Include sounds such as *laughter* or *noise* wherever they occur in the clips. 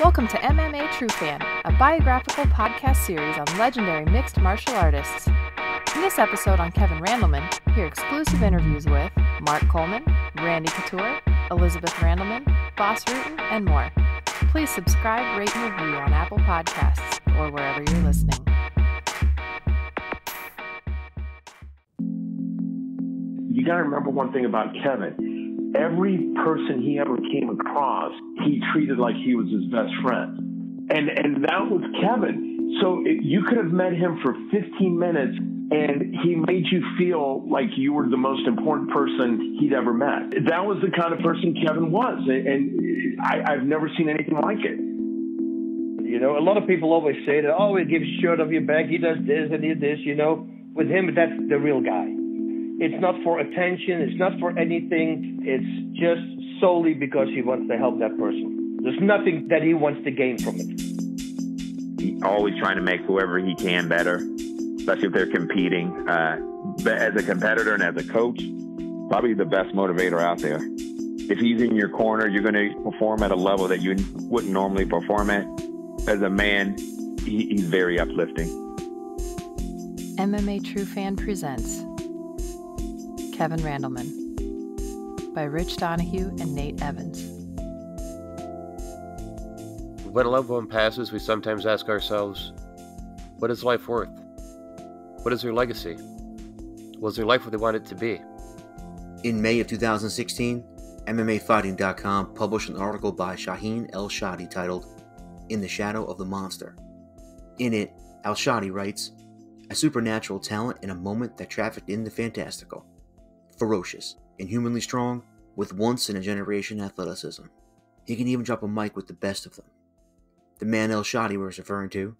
Welcome to MMA True Fan, a biographical podcast series on legendary mixed martial artists. In this episode on Kevin Randleman, hear exclusive interviews with Mark Coleman, Randy Couture, Elizabeth Randleman, Bas Rutten, and more. Please subscribe, rate, and review on Apple Podcasts or wherever you're listening. You got to remember one thing about Kevin every person he ever came across, he treated like he was his best friend. And, and that was Kevin. So you could have met him for 15 minutes and he made you feel like you were the most important person he'd ever met. That was the kind of person Kevin was. And I, I've never seen anything like it. You know, a lot of people always say that, oh, he gives shirt off your back, he does this and he does this, you know. With him, that's the real guy. It's not for attention. It's not for anything. It's just solely because he wants to help that person. There's nothing that he wants to gain from it. He's always trying to make whoever he can better, especially if they're competing. Uh, but as a competitor and as a coach, probably the best motivator out there. If he's in your corner, you're going to perform at a level that you wouldn't normally perform at. As a man, he, he's very uplifting. MMA True Fan presents Kevin Randleman by Rich Donohue and Nate Evans. When a loved one passes, we sometimes ask ourselves, what is life worth? What is their legacy? Was their life what they wanted it to be? In May of 2016, MMAfighting.com published an article by Shaheen Al-Shatti titled In the Shadow of the Monster. In it, Al-Shatti writes, a supernatural talent in a moment that trafficked in the fantastical ferocious, inhumanly strong, with once in a generation athleticism. He can even drop a mic with the best of them. The man Al-Shatti was referring to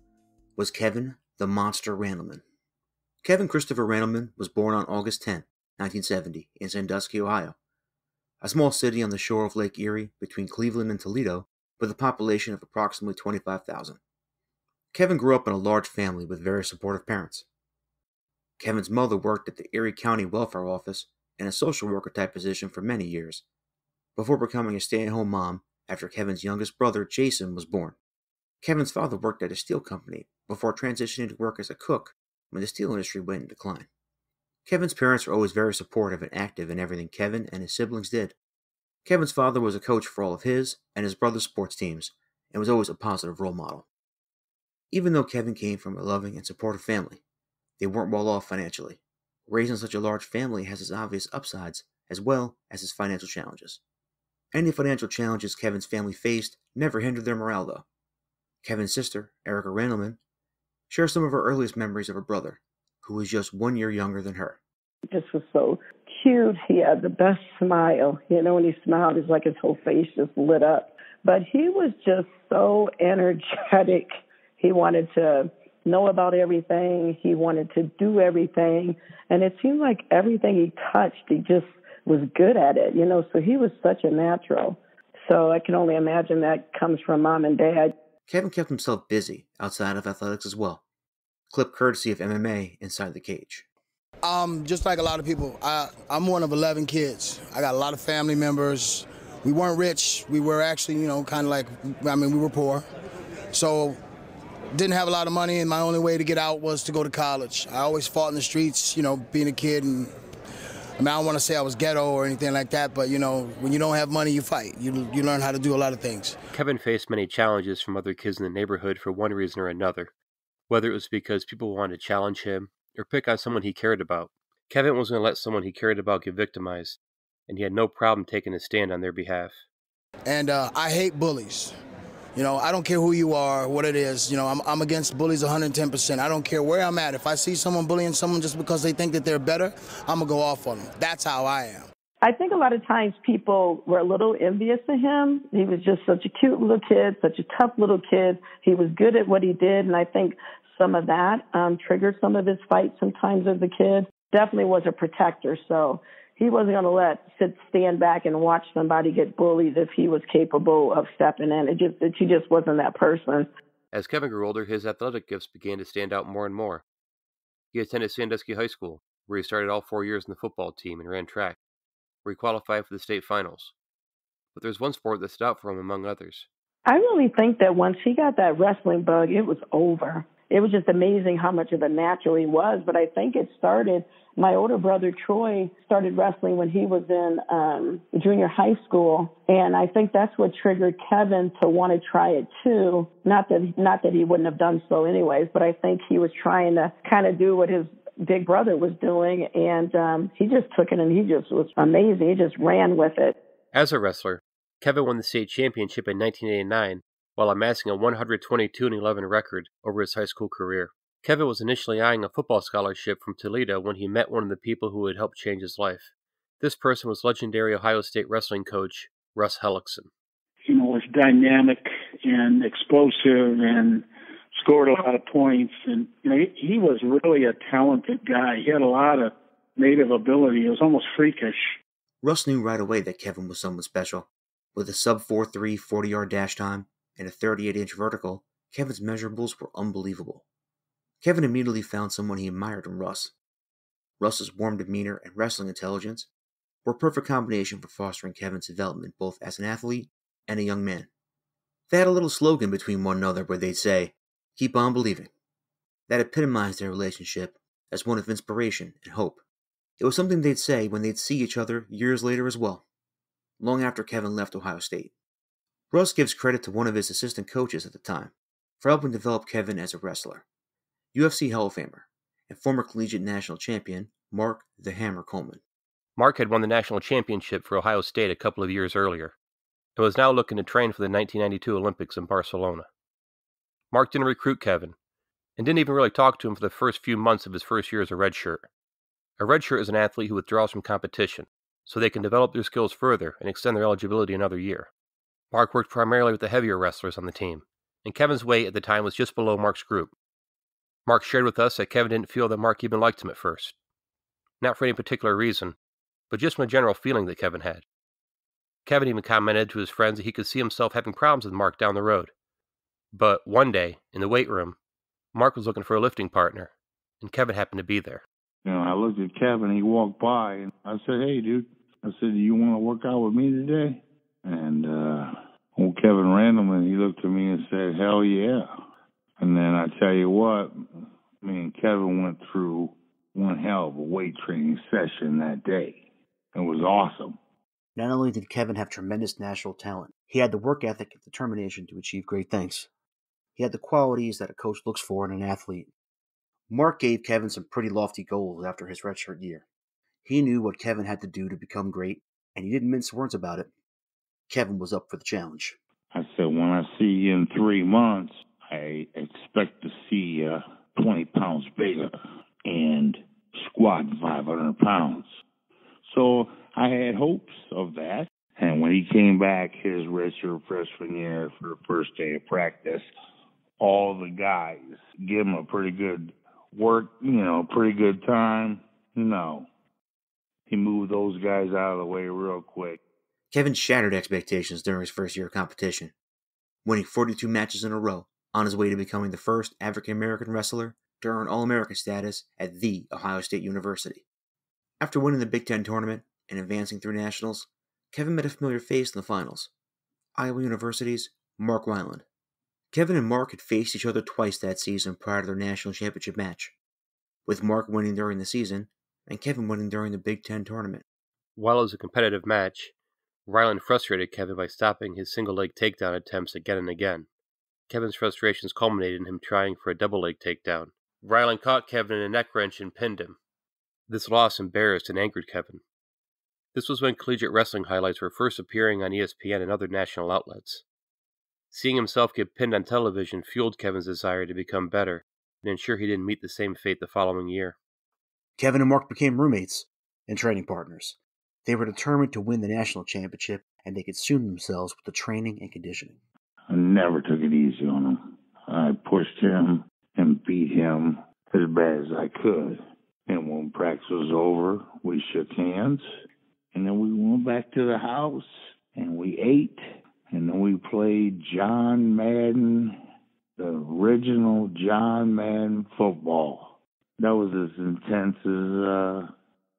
was Kevin the Monster Randleman. Kevin Christopher Randleman was born on August 10, 1970, in Sandusky, Ohio, a small city on the shore of Lake Erie between Cleveland and Toledo with a population of approximately 25,000. Kevin grew up in a large family with very supportive parents. Kevin's mother worked at the Erie County Welfare Office in a social worker type position for many years, before becoming a stay at home mom after Kevin's youngest brother, Jason, was born. Kevin's father worked at a steel company before transitioning to work as a cook when the steel industry went in decline. Kevin's parents were always very supportive and active in everything Kevin and his siblings did. Kevin's father was a coach for all of his and his brother's sports teams and was always a positive role model. Even though Kevin came from a loving and supportive family, they weren't well off financially. Raising such a large family has its obvious upsides as well as its financial challenges. Any financial challenges Kevin's family faced never hindered their morale, though. Kevin's sister, Erica Randleman, shares some of her earliest memories of her brother, who was just one year younger than her. This was so cute. He had the best smile. You know, when he smiled, it's like his whole face just lit up. But he was just so energetic. He wanted to know about everything. He wanted to do everything. And it seemed like everything he touched, he just was good at it, you know, so he was such a natural. So I can only imagine that comes from mom and dad. Kevin kept himself busy outside of athletics as well. Clip courtesy of MMA Inside the Cage. Um, just like a lot of people, I, I'm one of 11 kids. I got a lot of family members. We weren't rich. We were actually, you know, kind of like, I mean, we were poor. So didn't have a lot of money, and my only way to get out was to go to college. I always fought in the streets, you know, being a kid, and I mean, I don't want to say I was ghetto or anything like that, but you know, when you don't have money, you fight. You you learn how to do a lot of things. Kevin faced many challenges from other kids in the neighborhood for one reason or another, whether it was because people wanted to challenge him or pick on someone he cared about. Kevin was going to let someone he cared about get victimized, and he had no problem taking a stand on their behalf. And uh, I hate bullies. You know, I don't care who you are, what it is. You know, I'm, I'm against bullies 110%. I don't care where I'm at. If I see someone bullying someone just because they think that they're better, I'm going to go off on them. That's how I am. I think a lot of times people were a little envious of him. He was just such a cute little kid, such a tough little kid. He was good at what he did, and I think some of that um, triggered some of his fights sometimes as a kid. Definitely was a protector, so he wasn't going to let sit stand back and watch somebody get bullied if he was capable of stepping in. It just he just wasn't that person. As Kevin grew older, his athletic gifts began to stand out more and more. He attended Sandusky High School, where he started all four years in the football team and ran track, where he qualified for the state finals. But there's one sport that stood out for him among others. I really think that once he got that wrestling bug, it was over. It was just amazing how much of a natural he was. But I think it started. My older brother Troy started wrestling when he was in um, junior high school, and I think that's what triggered Kevin to want to try it too. Not that not that he wouldn't have done so anyways, but I think he was trying to kind of do what his big brother was doing, and um, he just took it and he just was amazing. He just ran with it. As a wrestler, Kevin won the state championship in 1989 while amassing a 122 11 record over his high school career. Kevin was initially eyeing a football scholarship from Toledo when he met one of the people who would help change his life. This person was legendary Ohio State wrestling coach Russ Hellickson. You know, was dynamic and explosive and scored a lot of points. And you know, he, he was really a talented guy. He had a lot of native ability. It was almost freakish. Russ knew right away that Kevin was someone special. With a sub 4.3 40 yard dash time and a 38 inch vertical, Kevin's measurables were unbelievable. Kevin immediately found someone he admired in Russ. Russ's warm demeanor and wrestling intelligence were a perfect combination for fostering Kevin's development both as an athlete and a young man. They had a little slogan between one another where they'd say, Keep on believing. That epitomized their relationship as one of inspiration and hope. It was something they'd say when they'd see each other years later as well, long after Kevin left Ohio State. Russ gives credit to one of his assistant coaches at the time for helping develop Kevin as a wrestler. UFC Hall of Famer and former collegiate national champion Mark the Hammer Coleman. Mark had won the national championship for Ohio State a couple of years earlier and was now looking to train for the 1992 Olympics in Barcelona. Mark didn't recruit Kevin and didn't even really talk to him for the first few months of his first year as a redshirt. A redshirt is an athlete who withdraws from competition so they can develop their skills further and extend their eligibility another year. Mark worked primarily with the heavier wrestlers on the team, and Kevin's weight at the time was just below Mark's group. Mark shared with us that Kevin didn't feel that Mark even liked him at first. Not for any particular reason, but just from a general feeling that Kevin had. Kevin even commented to his friends that he could see himself having problems with Mark down the road. But one day, in the weight room, Mark was looking for a lifting partner, and Kevin happened to be there. You know, I looked at Kevin, he walked by, and I said, Hey, dude, I said, Do you want to work out with me today? And uh, old Kevin Randleman, he looked at me and said, Hell yeah. And then I tell you what, me and Kevin went through one hell of a weight training session that day. It was awesome. Not only did Kevin have tremendous natural talent, he had the work ethic and determination to achieve great things. He had the qualities that a coach looks for in an athlete. Mark gave Kevin some pretty lofty goals after his redshirt year. He knew what Kevin had to do to become great, and he didn't mince words about it. Kevin was up for the challenge. I said, when I see you in three months, I expect to see you 20 pounds bigger and squat 500 pounds. So I had hopes of that. And when he came back his redshirt freshman year for the first day of practice, all the guys give him a pretty good work, you know, pretty good time. No. He moved those guys out of the way real quick. Kevin shattered expectations during his first year of competition, winning 42 matches in a row on his way to becoming the first African American wrestler to earn All American status at The Ohio State University. After winning the Big Ten tournament and advancing through nationals, Kevin met a familiar face in the finals Iowa University's Mark Reiland. Kevin and Mark had faced each other twice that season prior to their national championship match, with Mark winning during the season and Kevin winning during the Big Ten tournament. While it was a competitive match, Reiland frustrated Kevin by stopping his single leg takedown attempts again and again. Kevin's frustrations culminated in him trying for a double leg takedown. Reiland caught Kevin in a neck wrench and pinned him. This loss embarrassed and angered Kevin. This was when collegiate wrestling highlights were first appearing on ESPN and other national outlets. Seeing himself get pinned on television fueled Kevin's desire to become better and ensure he didn't meet the same fate the following year. Kevin and Mark became roommates and training partners. They were determined to win the national championship, and they consumed themselves with the training and conditioning. I never took it easy on him. I pushed him and beat him as bad as I could. And when practice was over, we shook hands, and then we went back to the house and we ate, and then we played John Madden, the original John Madden football. That was as intense as uh,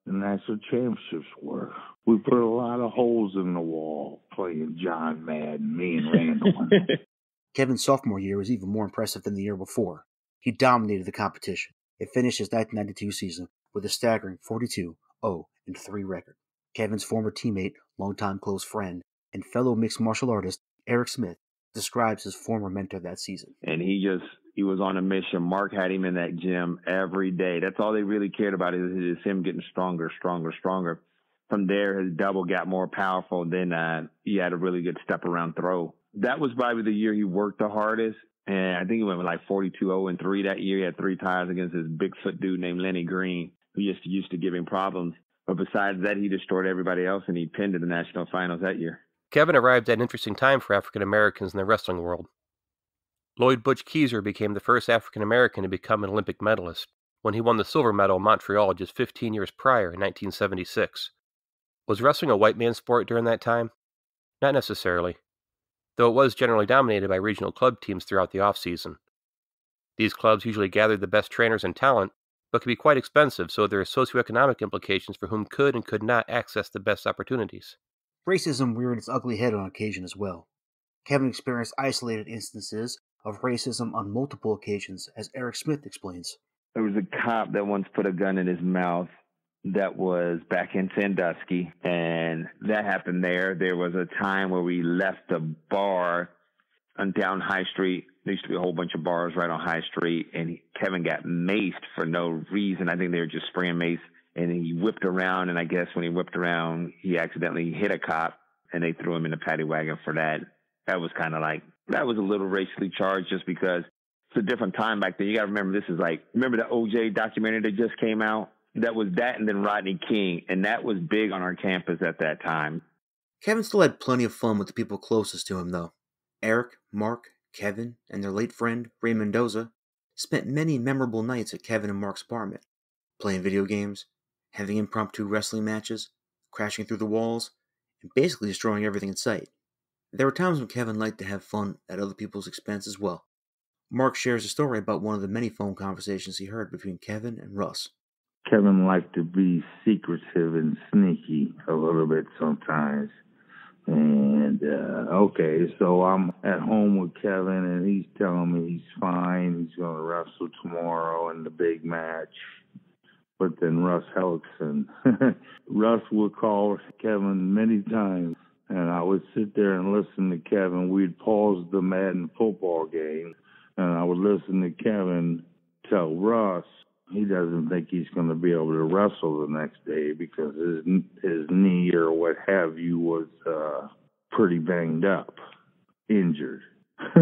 the national championships were. we put a lot of holes in the wall playing John Madden, me and Randall. *laughs* Kevin's sophomore year was even more impressive than the year before. He dominated the competition. It finished his 1992 season with a staggering 42 0 3 record. Kevin's former teammate, longtime close friend, and fellow mixed martial artist Eric Smith describes his former mentor that season. And he just he was on a mission. Mark had him in that gym every day. That's all they really cared about is, is him getting stronger, stronger, stronger. From there, his double got more powerful. Then uh, he had a really good step around throw. That was probably the year he worked the hardest. And I think he went with like 42 0 and 3 that year. He had three ties against this Bigfoot dude named Lenny Green, who used to, used to give him problems. But besides that, he destroyed everybody else and he pinned in the national finals that year. Kevin arrived at an interesting time for African Americans in the wrestling world. Lloyd Butch Keaser became the first African American to become an Olympic medalist when he won the silver medal in Montreal just 15 years prior in 1976. Was wrestling a white man's sport during that time? Not necessarily, though it was generally dominated by regional club teams throughout the off-season. These clubs usually gathered the best trainers and talent, but could be quite expensive, so there are socioeconomic implications for whom could and could not access the best opportunities. Racism reared its ugly head on occasion as well. Kevin experienced isolated instances of racism on multiple occasions, as Eric Smith explains. There was a cop that once put a gun in his mouth that was back in Sandusky, and that happened there. There was a time where we left a bar on down High Street. There used to be a whole bunch of bars right on High Street, and Kevin got maced for no reason. I think they were just spraying mace, and he whipped around, and I guess when he whipped around, he accidentally hit a cop, and they threw him in the paddy wagon for that. That was kind of like that was a little racially charged, just because it's a different time back then. You got to remember, this is like remember the OJ documentary that just came out that was that and then Rodney King, and that was big on our campus at that time. Kevin still had plenty of fun with the people closest to him, though. Eric, Mark, Kevin, and their late friend, Ray Mendoza, spent many memorable nights at Kevin and Mark's apartment, playing video games, having impromptu wrestling matches, crashing through the walls, and basically destroying everything in sight. There were times when Kevin liked to have fun at other people's expense as well. Mark shares a story about one of the many phone conversations he heard between Kevin and Russ. Kevin liked to be secretive and sneaky a little bit sometimes. And uh, okay, so I'm at home with Kevin, and he's telling me he's fine. He's going to wrestle tomorrow in the big match. But then Russ Hellickson, *laughs* Russ would call Kevin many times, and I would sit there and listen to Kevin. We'd pause the Madden football game, and I would listen to Kevin tell Russ he doesn't think he's going to be able to wrestle the next day because his his knee or what have you was uh pretty banged up, injured. *laughs*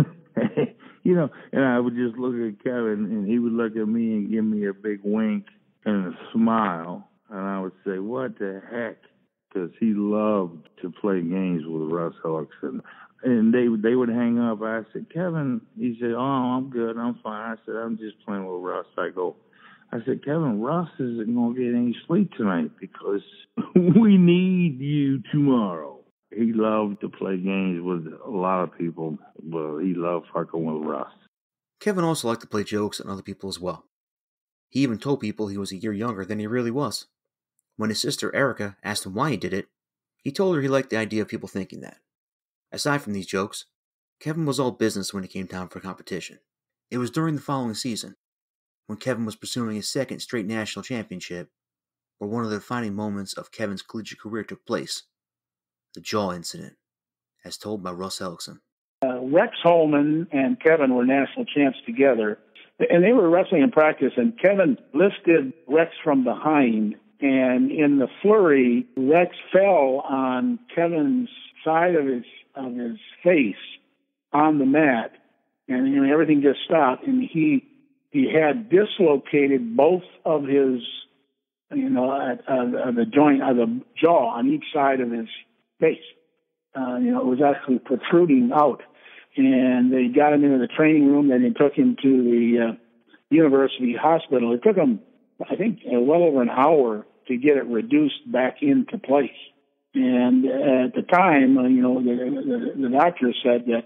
you know, and I would just look at Kevin and he would look at me and give me a big wink and a smile, and I would say, "What the heck?" Because he loved to play games with Russ Hellickson. And they they would hang up. I said, Kevin. He said, "Oh, I'm good. I'm fine." I said, "I'm just playing with Russ." I go, I said, Kevin, Russ isn't going to get any sleep tonight because *laughs* we need you tomorrow. He loved to play games with a lot of people, but he loved fucking with Russ. Kevin also liked to play jokes on other people as well. He even told people he was a year younger than he really was. When his sister Erica asked him why he did it, he told her he liked the idea of people thinking that. Aside from these jokes, Kevin was all business when it came time for competition. It was during the following season when Kevin was pursuing his second straight national championship, where one of the defining moments of Kevin's collegiate career took place the jaw incident, as told by Russ Hellickson. Uh, Rex Holman and Kevin were national champs together, and they were wrestling in practice, and Kevin lifted Rex from behind, and in the flurry, Rex fell on Kevin's side of his of his face on the mat, and you know, everything just stopped, and he he had dislocated both of his, you know, uh, uh, the joint, uh, the jaw on each side of his face. Uh, you know, it was actually protruding out. And they got him into the training room. Then they took him to the uh, university hospital. It took him, I think, uh, well over an hour to get it reduced back into place. And at the time, uh, you know, the, the, the doctor said that,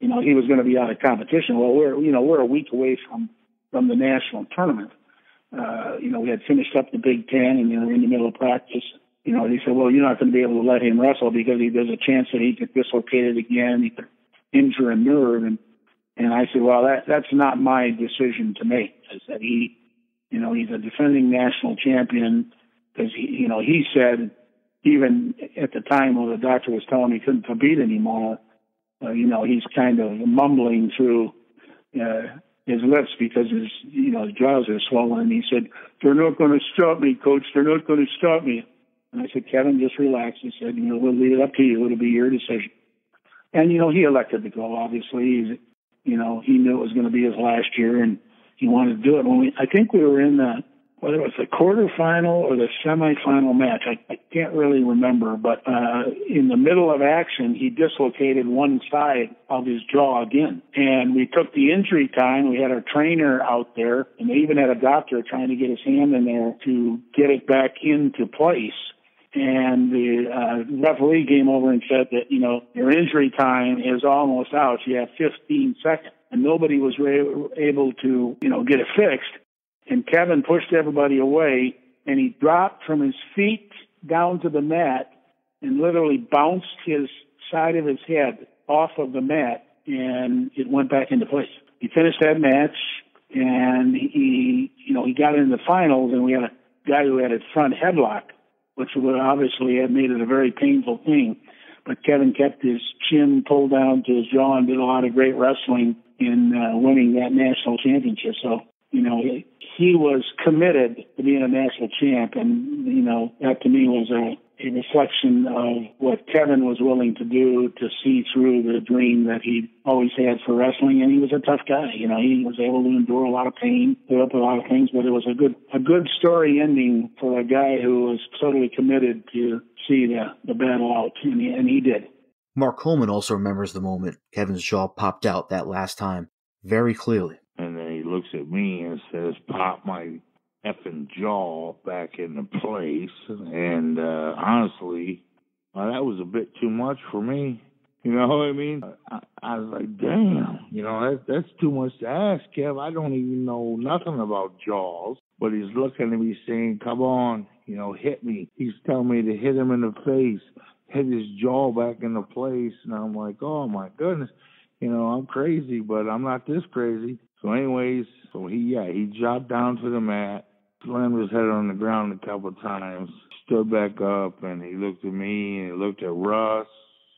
you know, he was going to be out of competition. Well, we're, you know, we're a week away from from the national tournament. Uh, you know, we had finished up the Big Ten and we were in the middle of practice. you know, they said, well, you're not going to be able to let him wrestle because he, there's a chance that he could dislocate it again, he could injure a nerve, and and I said, well, that that's not my decision to make. I said he, you know, he's a defending national champion because he, you know, he said even at the time when the doctor was telling him he couldn't compete anymore, uh, you know, he's kind of mumbling through uh, his lips because his, you know, his jaws are swollen. And he said, "They're not going to stop me, coach. They're not going to stop me." And I said, "Kevin, just relax." He said, "You know, we'll leave it up to you. It'll be your decision." And you know, he elected to go. Obviously, he's, you know, he knew it was going to be his last year, and he wanted to do it. When we, I think we were in the whether it was the quarterfinal or the semifinal match, I, I can't really remember, but uh, in the middle of action, he dislocated one side of his jaw again. And we took the injury time. We had our trainer out there, and they even had a doctor trying to get his hand in there to get it back into place. And the uh, referee came over and said that, you know, your injury time is almost out. You have 15 seconds. And nobody was able to, you know, get it fixed and Kevin pushed everybody away, and he dropped from his feet down to the mat and literally bounced his side of his head off of the mat, and it went back into place. He finished that match, and he, you know, he got into the finals, and we had a guy who had a front headlock, which would obviously have made it a very painful thing. But Kevin kept his chin pulled down to his jaw and did a lot of great wrestling in uh, winning that national championship. So, you know, he was committed to being a national champ, and you know that to me was a, a reflection of what Kevin was willing to do to see through the dream that he always had for wrestling. And he was a tough guy. You know, he was able to endure a lot of pain, put up a lot of things, but it was a good a good story ending for a guy who was totally committed to see the the battle out, and he, and he did. Mark Coleman also remembers the moment Kevin's jaw popped out that last time very clearly And then he looks at me and says, "Pop my effing jaw back into place." And uh, honestly, well, that was a bit too much for me. You know what I mean? I, I was like, "Damn, you know that that's too much to ask, Kev. I don't even know nothing about jaws." But he's looking at me saying, "Come on, you know, hit me." He's telling me to hit him in the face, hit his jaw back into place, and I'm like, "Oh my goodness." You know, I'm crazy, but I'm not this crazy. So, anyways, so he yeah he dropped down to the mat, slammed his head on the ground a couple of times, stood back up, and he looked at me and he looked at Russ,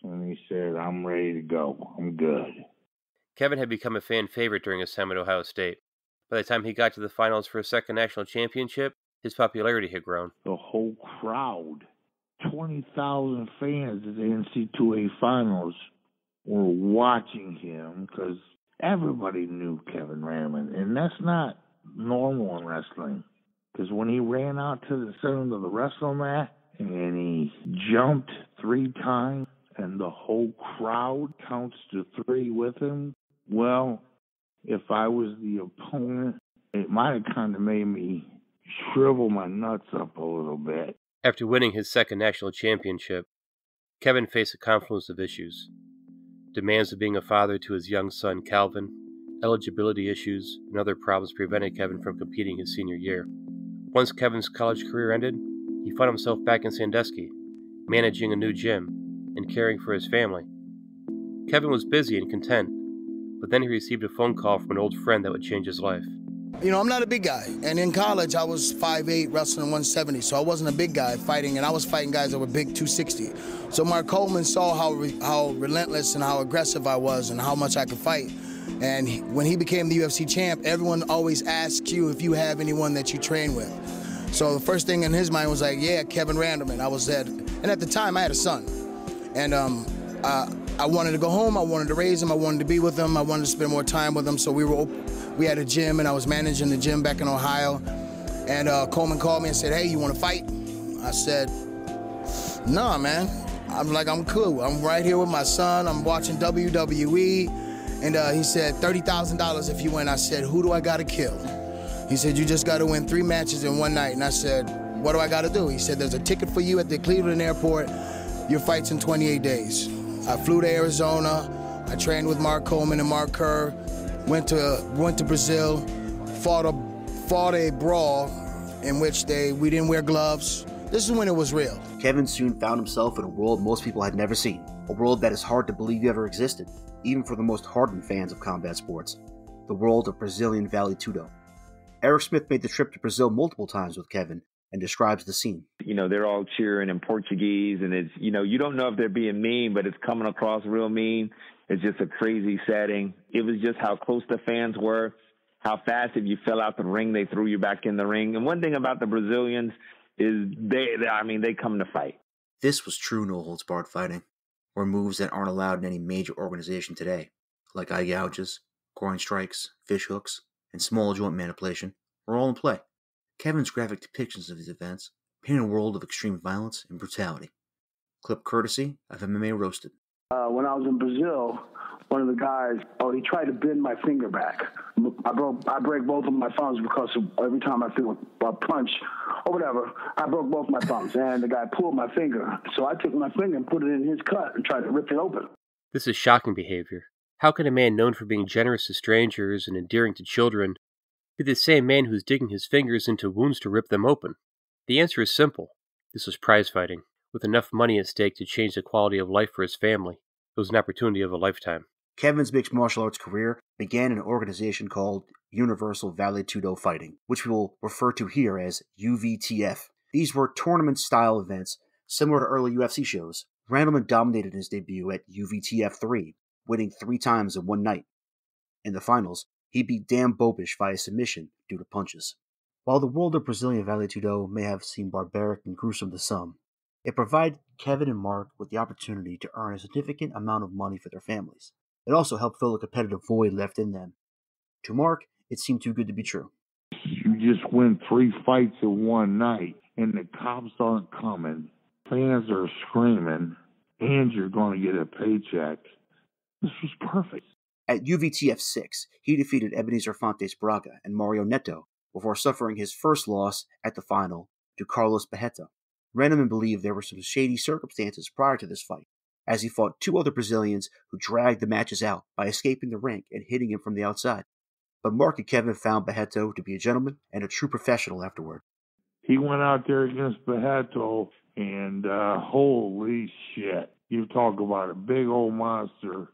and he said, "I'm ready to go. I'm good." Kevin had become a fan favorite during his time at Ohio State. By the time he got to the finals for a second national championship, his popularity had grown. The whole crowd, 20,000 fans at the NC2A finals, were watching him because everybody knew Kevin Randleman, and that's not normal in wrestling. Because when he ran out to the center of the wrestling mat and he jumped three times, and the whole crowd counts to three with him, well, if I was the opponent, it might have kind of made me shrivel my nuts up a little bit. After winning his second national championship, Kevin faced a confluence of issues demands of being a father to his young son Calvin, eligibility issues, and other problems prevented Kevin from competing his senior year. Once Kevin's college career ended, he found himself back in Sandusky, managing a new gym and caring for his family. Kevin was busy and content, but then he received a phone call from an old friend that would change his life. You know, I'm not a big guy. And in college, I was 5'8", wrestling 170. So I wasn't a big guy fighting, and I was fighting guys that were big 260. So Mark Coleman saw how, re how relentless and how aggressive I was and how much I could fight. And he, when he became the UFC champ, everyone always asks you if you have anyone that you train with. So the first thing in his mind was like, yeah, Kevin Randleman. I was dead. And at the time, I had a son. And um, uh, I wanted to go home. I wanted to raise him. I wanted to be with him. I wanted to spend more time with him. So we were we had a gym, and I was managing the gym back in Ohio. And uh, Coleman called me and said, "Hey, you want to fight?" I said, "Nah, man. I'm like, I'm cool. I'm right here with my son. I'm watching WWE." And uh, he said, $30,000 if you win. I said, who do I got to kill? He said, you just got to win three matches in one night. And I said, what do I got to do? He said, there's a ticket for you at the Cleveland airport. Your fight's in 28 days. I flew to Arizona. I trained with Mark Coleman and Mark Kerr. Went to went to Brazil. Fought a fought a brawl in which they we didn't wear gloves. This is when it was real. Kevin soon found himself in a world most people had never seen, a world that is hard to believe ever existed, even for the most hardened fans of combat sports the world of Brazilian Vale Tudo. Eric Smith made the trip to Brazil multiple times with Kevin and describes the scene. You know, they're all cheering in Portuguese, and it's, you know, you don't know if they're being mean, but it's coming across real mean. It's just a crazy setting. It was just how close the fans were, how fast if you fell out the ring, they threw you back in the ring. And one thing about the Brazilians is they, they I mean, they come to fight. This was true no holds barred fighting, or moves that aren't allowed in any major organization today, like eye gouges, groin strikes, fish hooks, and small joint manipulation, were all in play. Kevin's graphic depictions of these events paint a world of extreme violence and brutality. Clip courtesy of MMA Roasted. Uh, when I was in Brazil, one of the guys, oh, he tried to bend my finger back. I broke, I break both of my thumbs because every time I feel a punch or whatever, I broke both my thumbs, and the guy pulled my finger. So I took my finger and put it in his cut and tried to rip it open. This is shocking behavior. How can a man known for being generous to strangers and endearing to children be the same man who is digging his fingers into wounds to rip them open? The answer is simple. This was prize fighting. With enough money at stake to change the quality of life for his family, it was an opportunity of a lifetime. Kevin's mixed martial arts career began in an organization called Universal Vale Tudo Fighting, which we will refer to here as UVTF. These were tournament style events similar to early UFC shows. Randleman dominated his debut at UVTF 3, winning three times in one night. In the finals, he beat Dan Bobish via submission due to punches. While the world of Brazilian Vale Tudo may have seemed barbaric and gruesome to some, it provided Kevin and Mark with the opportunity to earn a significant amount of money for their families. It also helped fill a competitive void left in them. To Mark, it seemed too good to be true. You just win three fights in one night, and the cops aren't coming. Fans are screaming, and you're going to get a paycheck. This was perfect. At UVTF 6, he defeated Ebenezer Fontes Braga and Mario Neto before suffering his first loss at the final to Carlos Barreto. Randleman believed there were some shady circumstances prior to this fight, as he fought two other Brazilians who dragged the matches out by escaping the ring and hitting him from the outside. But Mark and Kevin found Barreto to be a gentleman and a true professional afterward. He went out there against Barreto, and uh, holy shit. You talk about a big old monster.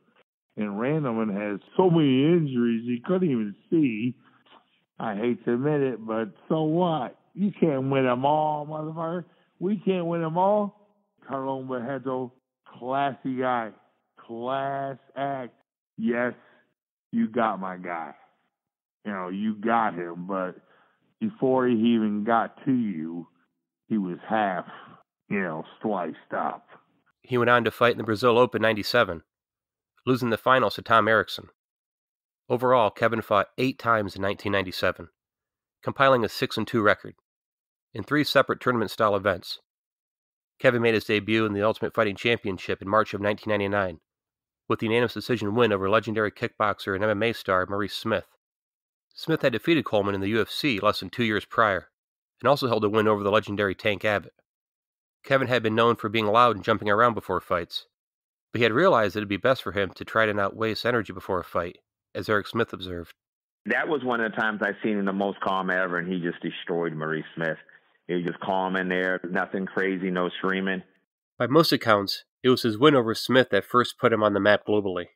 And Randleman had so many injuries he couldn't even see. I hate to admit it, but so what? You can't win them all, motherfucker. We can't win them all. Carlos Barreto, classy guy, class act. Yes, you got my guy. You know, you got him, but before he even got to you, he was half, you know, sliced up. He went on to fight in the Brazil Open 97, losing the finals to Tom Erikson. Overall, Kevin fought eight times in 1997, compiling a 6 and 2 record in three separate tournament style events. Kevin made his debut in the Ultimate Fighting Championship in March of 1999 with the unanimous decision win over legendary kickboxer and MMA star Maurice Smith. Smith had defeated Coleman in the UFC less than two years prior and also held a win over the legendary Tank Abbott. Kevin had been known for being loud and jumping around before fights, but he had realized it'd be best for him to try to not waste energy before a fight, as Eric Smith observed. That was one of the times I've seen him the most calm ever, and he just destroyed Maurice Smith. He was just calm in there, nothing crazy, no screaming. By most accounts, it was his win over Smith that first put him on the map globally.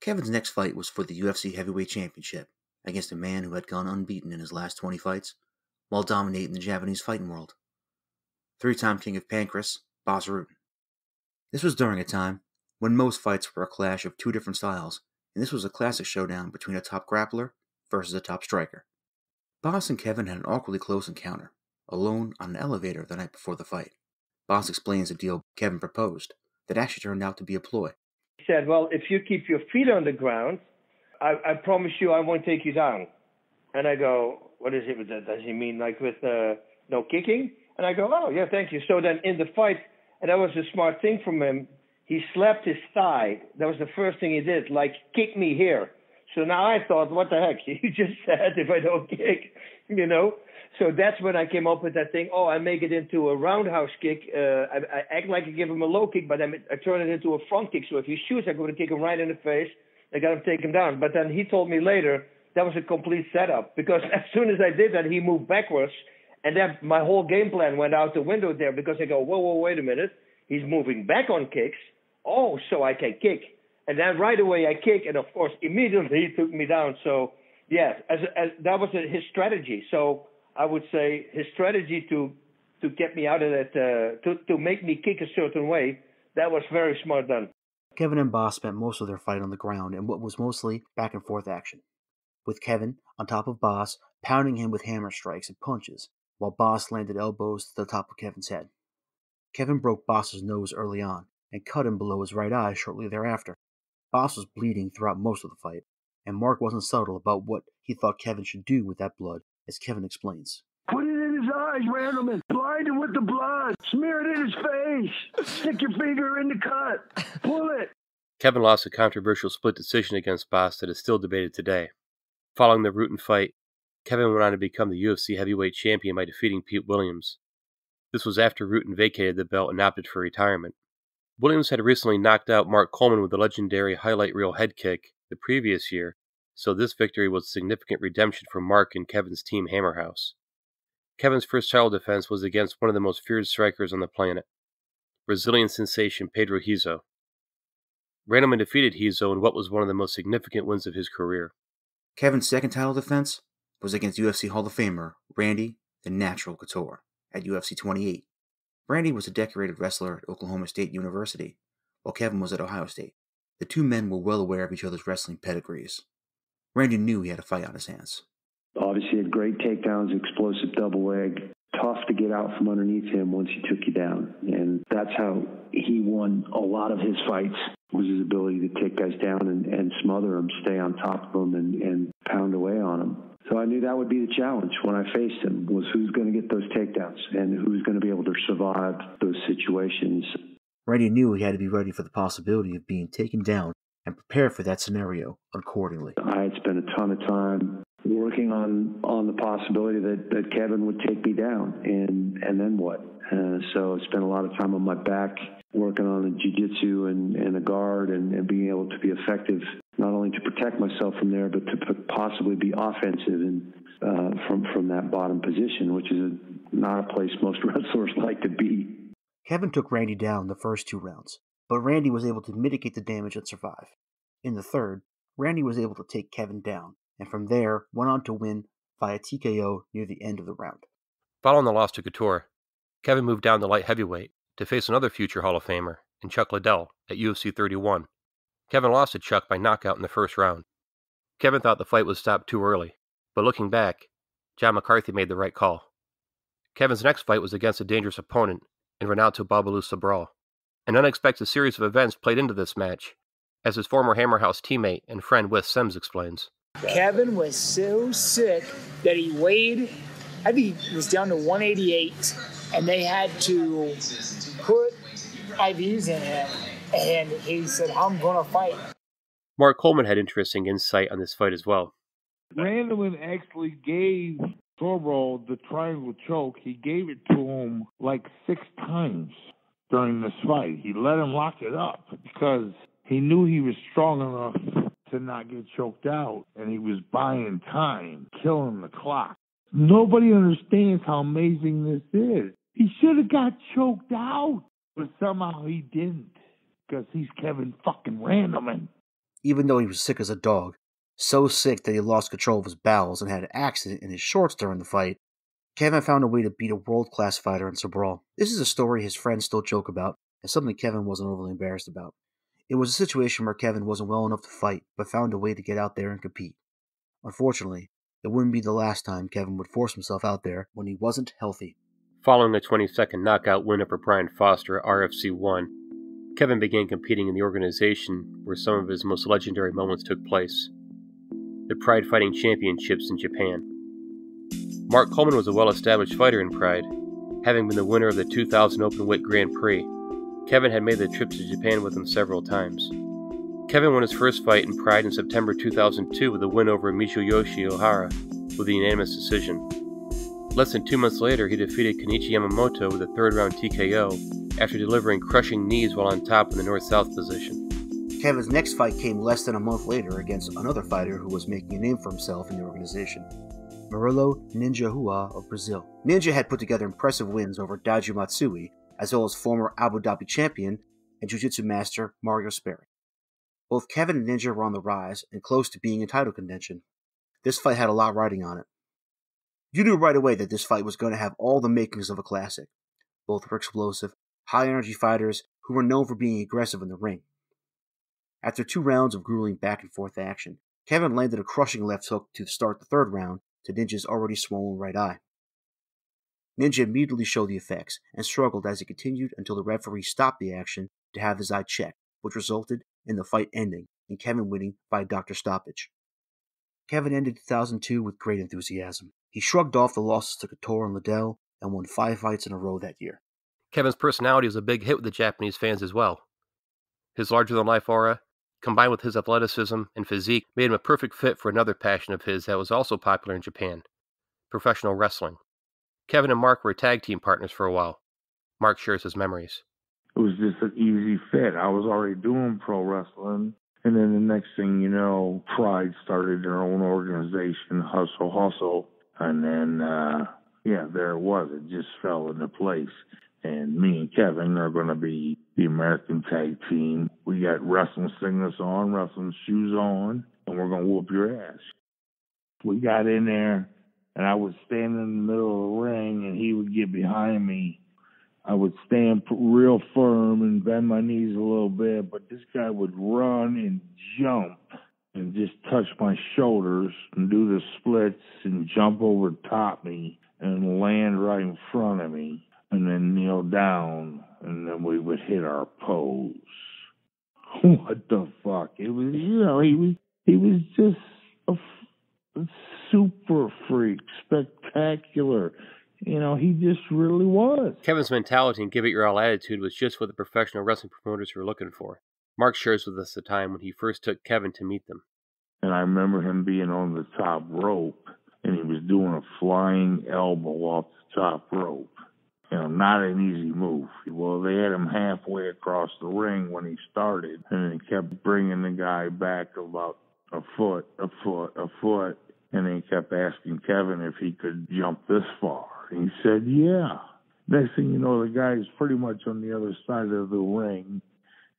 Kevin's next fight was for the UFC Heavyweight Championship against a man who had gone unbeaten in his last 20 fights while dominating the Japanese fighting world. Three time King of Pancrase, Bas Rutten. This was during a time when most fights were a clash of two different styles, and this was a classic showdown between a top grappler versus a top striker. Bas and Kevin had an awkwardly close encounter, alone on an elevator the night before the fight. Bas explains the deal Kevin proposed that actually turned out to be a ploy. He said, Well, if you keep your feet on the ground, I, I promise you I won't take you down. And I go, What is it? Does he mean like with uh, no kicking? And I go, Oh, yeah, thank you. So then in the fight, and that was a smart thing from him, he slapped his thigh. That was the first thing he did, like, kick me here. So now I thought, what the heck? *laughs* You just said if I don't kick, you know? So that's when I came up with that thing. Oh, I make it into a roundhouse kick. Uh, I, I act like I give him a low kick, but I, I turn it into a front kick. So if he shoots, I'm going to kick him right in the face. I got him take him down. But then he told me later that was a complete setup because *laughs* as soon as I did that, he moved backwards And then my whole game plan went out the window there because I go, whoa, whoa, wait a minute. He's moving back on kicks. Oh, so I can kick. And then right away I kick, and of course immediately he took me down. So yes, as, as that was his strategy. So I would say his strategy to to get me out of that, uh, to to make me kick a certain way, that was very smart done. Kevin and Bas spent most of their fight on the ground in what was mostly back and forth action, with Kevin on top of Bas pounding him with hammer strikes and punches, while Bas landed elbows to the top of Kevin's head. Kevin broke Bas's nose early on and cut him below his right eye shortly thereafter. Bas was bleeding throughout most of the fight, and Mark wasn't subtle about what he thought Kevin should do with that blood, as Kevin explains. Put it in his eyes, Randleman. Blind him with the blood. Smear it in his face. Stick your finger in the cut. Pull it. Kevin lost a controversial split decision against Bas that is still debated today. Following the Rutten fight, Kevin went on to become the UFC heavyweight champion by defeating Pete Williams. This was after Rutten vacated the belt and opted for retirement. Williams had recently knocked out Mark Coleman with the legendary highlight reel head kick the previous year, so this victory was significant redemption for Mark and Kevin's team Hammerhouse. Kevin's first title defense was against one of the most feared strikers on the planet, Brazilian sensation Pedro Rizzo. Randleman defeated Rizzo in what was one of the most significant wins of his career. Kevin's second title defense was against UFC Hall of Famer Randy the Natural Couture at UFC 28. Randy was a decorated wrestler at Oklahoma State University, while Kevin was at Ohio State. The two men were well aware of each other's wrestling pedigrees. Randy knew he had a fight on his hands. Obviously, had great takedowns, explosive double leg. Tough to get out from underneath him once he took you down. And that's how he won a lot of his fights was his ability to take guys down and, and smother them, stay on top of them, and, and pound away on them. So I knew that would be the challenge when I faced him was who's going to get those takedowns and who's going to be able to survive those situations. Randy knew he had to be ready for the possibility of being taken down and prepare for that scenario accordingly. I had spent a ton of time working on on the possibility that, that Kevin would take me down and and then what? Uh, so I spent a lot of time on my back working on the jiu-jitsu and, and a guard and, and being able to be effective not only to protect myself from there but to possibly be offensive and uh, from from that bottom position which is a, not a place most *laughs* wrestlers like to be Kevin took Randy down the first two rounds, but Randy was able to mitigate the damage and survive. In the third, Randy was able to take Kevin down, and from there went on to win via TKO near the end of the round. Following the loss to Couture, Kevin moved down to light heavyweight to face another future Hall of Famer in Chuck Liddell at UFC 31. Kevin lost to Chuck by knockout in the first round. Kevin thought the fight was stopped too early, but looking back, John McCarthy made the right call. Kevin's next fight was against a dangerous opponent in Renato Babalu Sobral. An unexpected series of events played into this match, as his former Hammerhouse teammate and friend Wes Sims explains. Kevin was so sick that he weighed, I think he was down to 188, and they had to put IVs in him, and he said, I'm going to fight. Mark Coleman had interesting insight on this fight as well. Randleman actually gave Sobral the triangle choke. He gave it to him like six times during this fight. He let him lock it up because he knew he was strong enough to not get choked out, and he was buying time, killing the clock. Nobody understands how amazing this is. He should have got choked out, but somehow he didn't because he's Kevin fucking Randleman. Even though he was sick as a dog, so sick that he lost control of his bowels and had an accident in his shorts during the fight, Kevin found a way to beat a world class fighter in Sobral. This is a story his friends still joke about, and something Kevin wasn't overly embarrassed about. It was a situation where Kevin wasn't well enough to fight, but found a way to get out there and compete. Unfortunately, it wouldn't be the last time Kevin would force himself out there when he wasn't healthy. Following a 20 second knockout win over Brian Foster at RFC 1, Kevin began competing in the organization where some of his most legendary moments took place the Pride Fighting Championships in Japan. Mark Coleman was a well established fighter in Pride, having been the winner of the 2000 Open Weight Grand Prix. Kevin had made the trip to Japan with him several times. Kevin won his first fight in Pride in September 2002 with a win over Michiyoshi Ohara with a unanimous decision. Less than two months later, he defeated Kenichi Yamamoto with a third round TKO after delivering crushing knees while on top in the north south position. Kevin's next fight came less than a month later against another fighter who was making a name for himself in the organization. Murilo Ninja Rua of Brazil. Ninja had put together impressive wins over Daiju Matsui, as well as former Abu Dhabi champion and jiu-jitsu master Mario Sperry. Both Kevin and Ninja were on the rise and close to being in title contention. This fight had a lot riding on it. You knew right away that this fight was going to have all the makings of a classic. Both were explosive, high energy fighters who were known for being aggressive in the ring. After two rounds of grueling back and forth action, Kevin landed a crushing left hook to start the third round to Ninja's already swollen right eye. Ninja immediately showed the effects and struggled as he continued until the referee stopped the action to have his eye checked, which resulted in the fight ending and Kevin winning by doctor stoppage. Kevin ended 2002 with great enthusiasm. He shrugged off the losses to Couture and Liddell and won five fights in a row that year. Kevin's personality was a big hit with the Japanese fans as well. His larger than life aura, combined with his athleticism and physique, made him a perfect fit for another passion of his that was also popular in Japan professional wrestling. Kevin and Mark were tag team partners for a while. Mark shares his memories. It was just an easy fit. I was already doing pro wrestling. And then the next thing you know, Pride started their own organization, Hustle Hustle. And then, uh, yeah, there it was. It just fell into place. And me and Kevin are going to be the American tag team. We got wrestling singlets on, wrestling shoes on, and we're going to whoop your ass. We got in there and I would stand in the middle of the ring, and he would get behind me. I would stand real firm and bend my knees a little bit, but this guy would run and jump and just touch my shoulders and do the splits and jump over top me and land right in front of me and then kneel down and then we would hit our pose. *laughs* What the fuck? It was, you know, he was, he was just a super freak, spectacular. You know, he just really was. Kevin's mentality and give it your all attitude was just what the professional wrestling promoters were looking for. Mark shares with us the time when he first took Kevin to meet them. And I remember him being on the top rope and he was doing a flying elbow off the top rope. You know, not an easy move. Well, they had him halfway across the ring when he started, and he kept bringing the guy back about a foot, a foot, a foot, and he kept asking Kevin if he could jump this far. He said, yeah. Next thing you know, the guy's pretty much on the other side of the ring.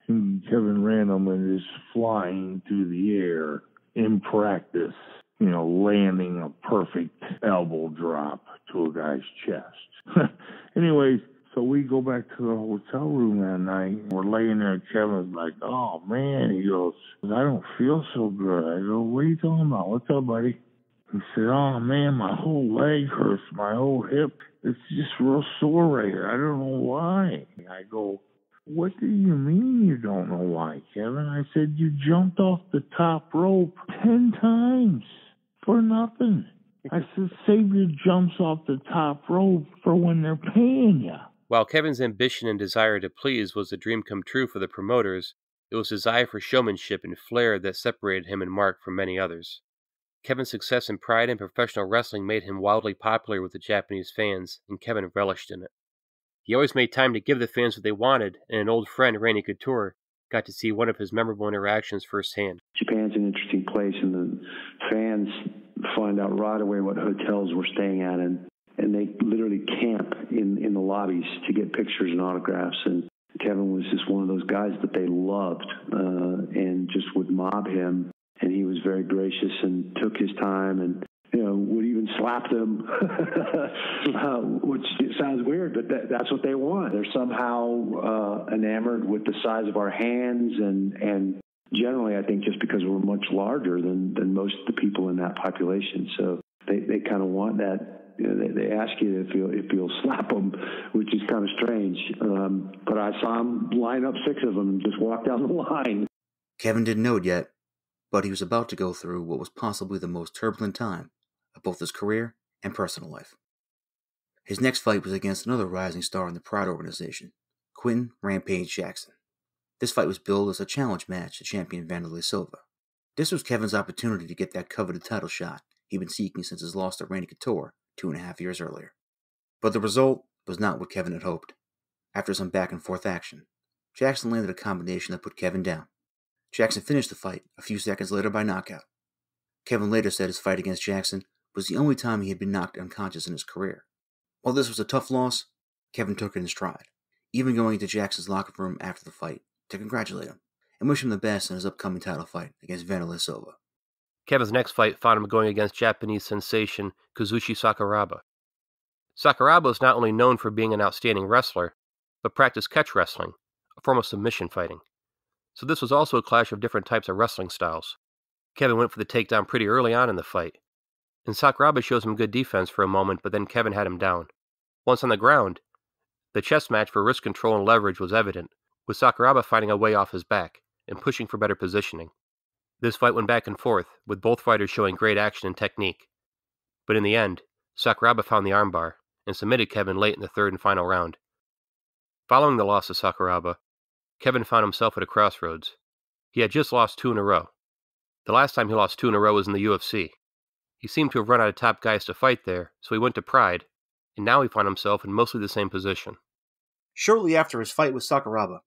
And Kevin Randleman is flying through the air in practice, you know, landing a perfect elbow drop to a guy's chest. *laughs* Anyways, so we go back to the hotel room that night. And we're laying there, Kevin's like, "Oh man," he goes, "I don't feel so good." I go, "What are you talking about? What's up, buddy?" He said, Oh man, my whole leg hurts, my whole hip. It's just real sore right here. I don't know why. I go, What do you mean you don't know why, Kevin? I said, You jumped off the top rope 10 times for nothing. I said, Save your jumps off the top rope for when they're paying you. While Kevin's ambition and desire to please was a dream come true for the promoters, it was his eye for showmanship and flair that separated him and Mark from many others. Kevin's success and pride in professional wrestling made him wildly popular with the Japanese fans, and Kevin relished in it. He always made time to give the fans what they wanted, and an old friend, Randy Couture, got to see one of his memorable interactions firsthand. Japan's an interesting place, and the fans find out right away what hotels we're staying at, and and they literally camp in in the lobbies to get pictures and autographs. And Kevin was just one of those guys that they loved, uh, and just would mob him and he was very gracious and took his time and you know would even slap them, *laughs* uh, which sounds weird, but that, that's what they want. They're somehow uh, enamored with the size of our hands and and generally, I think just because we're much larger than than most of the people in that population, so they they kind of want that. You know, they, they ask you if you'll if you'll *laughs* slap them, which is kind of strange. Um, but I saw them line up six of them and just walk down the line. Kevin didn't know it yet, but he was about to go through what was possibly the most turbulent time of both his career and personal life. His next fight was against another rising star in the Pride organization, Quinton Rampage Jackson. This fight was billed as a challenge match to champion Wanderlei Silva. This was Kevin's opportunity to get that coveted title shot he'd been seeking since his loss to Randy Couture two and a half years earlier. But the result was not what Kevin had hoped. After some back and forth action, Jackson landed a combination that put Kevin down. Jackson finished the fight a few seconds later by knockout. Kevin later said his fight against Jackson was the only time he had been knocked unconscious in his career. While this was a tough loss, Kevin took it in stride, even going into Jackson's locker room after the fight to congratulate him and wish him the best in his upcoming title fight against Wanderlei Silva. Kevin's next fight found him going against Japanese sensation Kazushi Sakuraba. Sakuraba is not only known for being an outstanding wrestler, but practiced catch wrestling, a form of submission fighting. So this was also a clash of different types of wrestling styles. Kevin went for the takedown pretty early on in the fight, and Sakuraba showed some good defense for a moment, but then Kevin had him down. Once on the ground, the chess match for wrist control and leverage was evident, with Sakuraba finding a way off his back and pushing for better positioning. This fight went back and forth, with both fighters showing great action and technique. But in the end, Sakuraba found the armbar and submitted Kevin late in the third and final round. Following the loss of Sakuraba, Kevin found himself at a crossroads. He had just lost two in a row. The last time he lost two in a row was in the UFC. He seemed to have run out of top guys to fight there, so he went to Pride, and now he found himself in mostly the same position. Shortly after his fight with Sakuraba,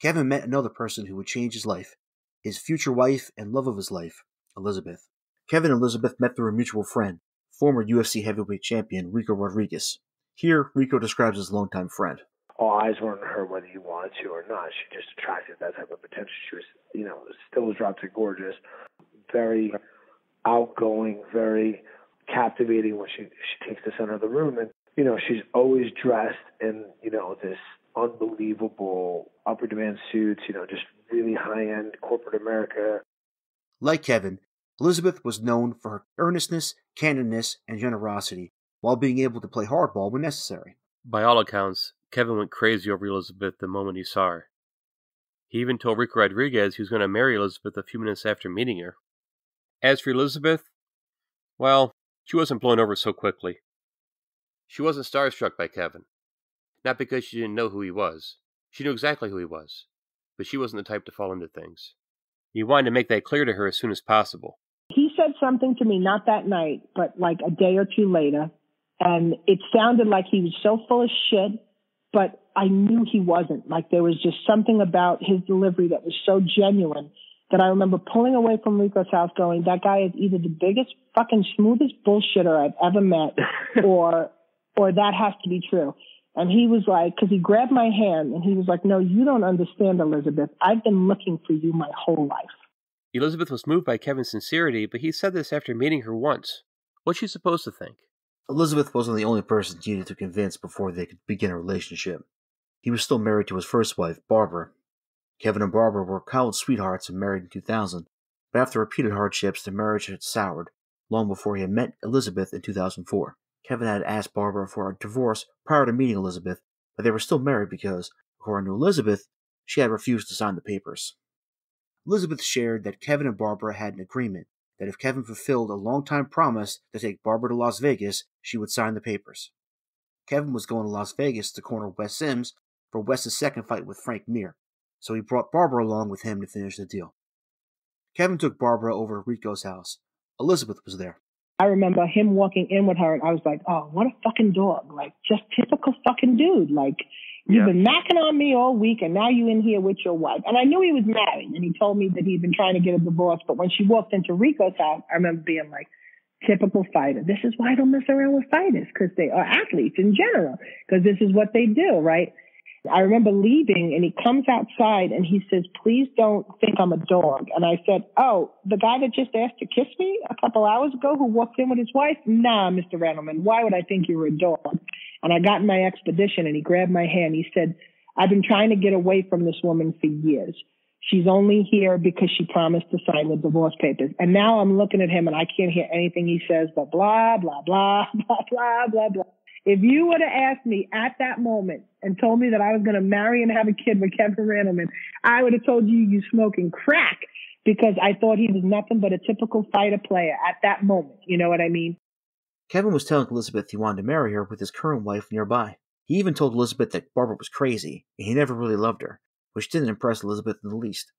Kevin met another person who would change his life his future wife and love of his life, Elizabeth. Kevin and Elizabeth met through a mutual friend, former UFC heavyweight champion Ricco Rodriguez. Here, Ricco describes his longtime friend. All eyes were on her whether you wanted to or not. She just attracted that type of attention. She was, you know, still was dropped to gorgeous, very outgoing, very captivating when she she takes the center of the room, and you know she's always dressed in you know this unbelievable upper demand suits, you know, just really high end corporate America. Like Kevin, Elizabeth was known for her earnestness, candidness, and generosity, while being able to play hardball when necessary. By all accounts, Kevin went crazy over Elizabeth the moment he saw her. He even told Ricco Rodriguez he was going to marry Elizabeth a few minutes after meeting her. As for Elizabeth, well, she wasn't blown over so quickly. She wasn't starstruck by Kevin. Not because she didn't know who he was. She knew exactly who he was. But she wasn't the type to fall into things. He wanted to make that clear to her as soon as possible. He said something to me, not that night, but like a day or two later. And it sounded like he was so full of shit, but I knew he wasn't. Like there was just something about his delivery that was so genuine that I remember pulling away from Ricco's house going, that guy is either the biggest fucking smoothest bullshitter I've ever met *laughs* or, or that has to be true. And he was like, cause he grabbed my hand and he was like, no, you don't understand, Elizabeth. I've been looking for you my whole life. Elizabeth was moved by Kevin's sincerity, but he said this after meeting her once. What's she supposed to think? Elizabeth wasn't the only person he needed to convince before they could begin a relationship. He was still married to his first wife, Barbara. Kevin and Barbara were college sweethearts and married in 2000, but after repeated hardships, their marriage had soured long before he had met Elizabeth in 2004. Kevin had asked Barbara for a divorce prior to meeting Elizabeth, but they were still married because, according to Elizabeth, she had refused to sign the papers. Elizabeth shared that Kevin and Barbara had an agreement that if Kevin fulfilled a long-time promise to take Barbara to Las Vegas, she would sign the papers. Kevin was going to Las Vegas to corner Wes Sims for Wes's second fight with Frank Mir, so he brought Barbara along with him to finish the deal. Kevin took Barbara over to Ricco's house. Elizabeth was there. I remember him walking in with her, and I was like, "Oh, what a fucking dog! Like, just typical fucking dude. Like, you've Yeah. been macking on me all week, and now you in here with your wife." And I knew he was married, and he told me that he'd been trying to get a divorce. But when she walked into Ricco's house, I remember being like, "Typical fighter. This is why I don't mess around with fighters because they are athletes in general. Because this is what they do, right?" I remember leaving and he comes outside and he says, please don't think I'm a dog. And I said, oh, the guy that just asked to kiss me a couple hours ago who walked in with his wife? Nah, Mr. Randleman, why would I think you were a dog? And I got in my expedition and he grabbed my hand. He said, I've been trying to get away from this woman for years. She's only here because she promised to sign the divorce papers. And now I'm looking at him and I can't hear anything he says but blah, blah, blah, *laughs* blah, blah, blah, blah. If you would have asked me at that moment and told me that I was going to marry and have a kid with Kevin Randleman, I would have told you you smoking crack because I thought he was nothing but a typical fighter player at that moment. You know what I mean? Kevin was telling Elizabeth he wanted to marry her with his current wife nearby. He even told Elizabeth that Barbara was crazy and he never really loved her, which didn't impress Elizabeth in the least.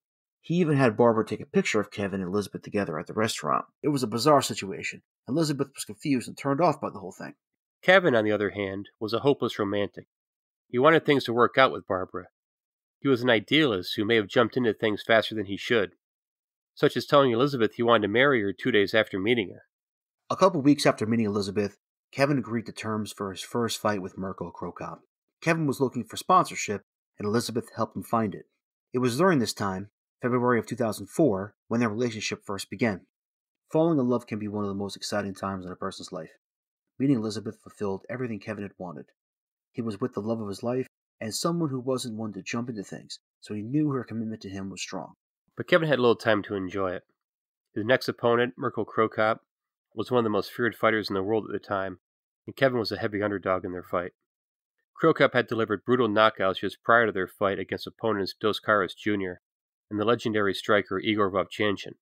He even had Barbara take a picture of Kevin and Elizabeth together at the restaurant. It was a bizarre situation. Elizabeth was confused and turned off by the whole thing. Kevin, on the other hand, was a hopeless romantic. He wanted things to work out with Barbara. He was an idealist who may have jumped into things faster than he should, such as telling Elizabeth he wanted to marry her two days after meeting her. A couple weeks after meeting Elizabeth, Kevin agreed to terms for his first fight with Mirko Cro Cop. Kevin was looking for sponsorship, and Elizabeth helped him find it. It was during this time, February of 2004, when their relationship first began. Falling in love can be one of the most exciting times in a person's life. Meeting Elizabeth fulfilled everything Kevin had wanted. He was with the love of his life and someone who wasn't one to jump into things, so he knew her commitment to him was strong. But Kevin had little time to enjoy it. His next opponent, Mirko Cro Cop, was one of the most feared fighters in the world at the time, and Kevin was a heavy underdog in their fight. Cro Cop had delivered brutal knockouts just prior to their fight against opponents Dos Caras Jr. and the legendary striker Igor Vovchanchin.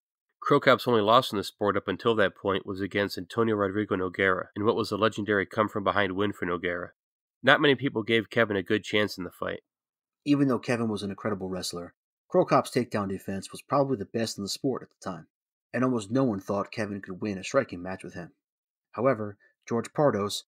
Cro Cop's only loss in the sport up until that point was against Antonio Rodrigo Nogueira in what was a legendary come from behind win for Nogueira. Not many people gave Kevin a good chance in the fight. Even though Kevin was an incredible wrestler, Cro Cop's takedown defense was probably the best in the sport at the time, and almost no one thought Kevin could win a striking match with him. However, George Pardos,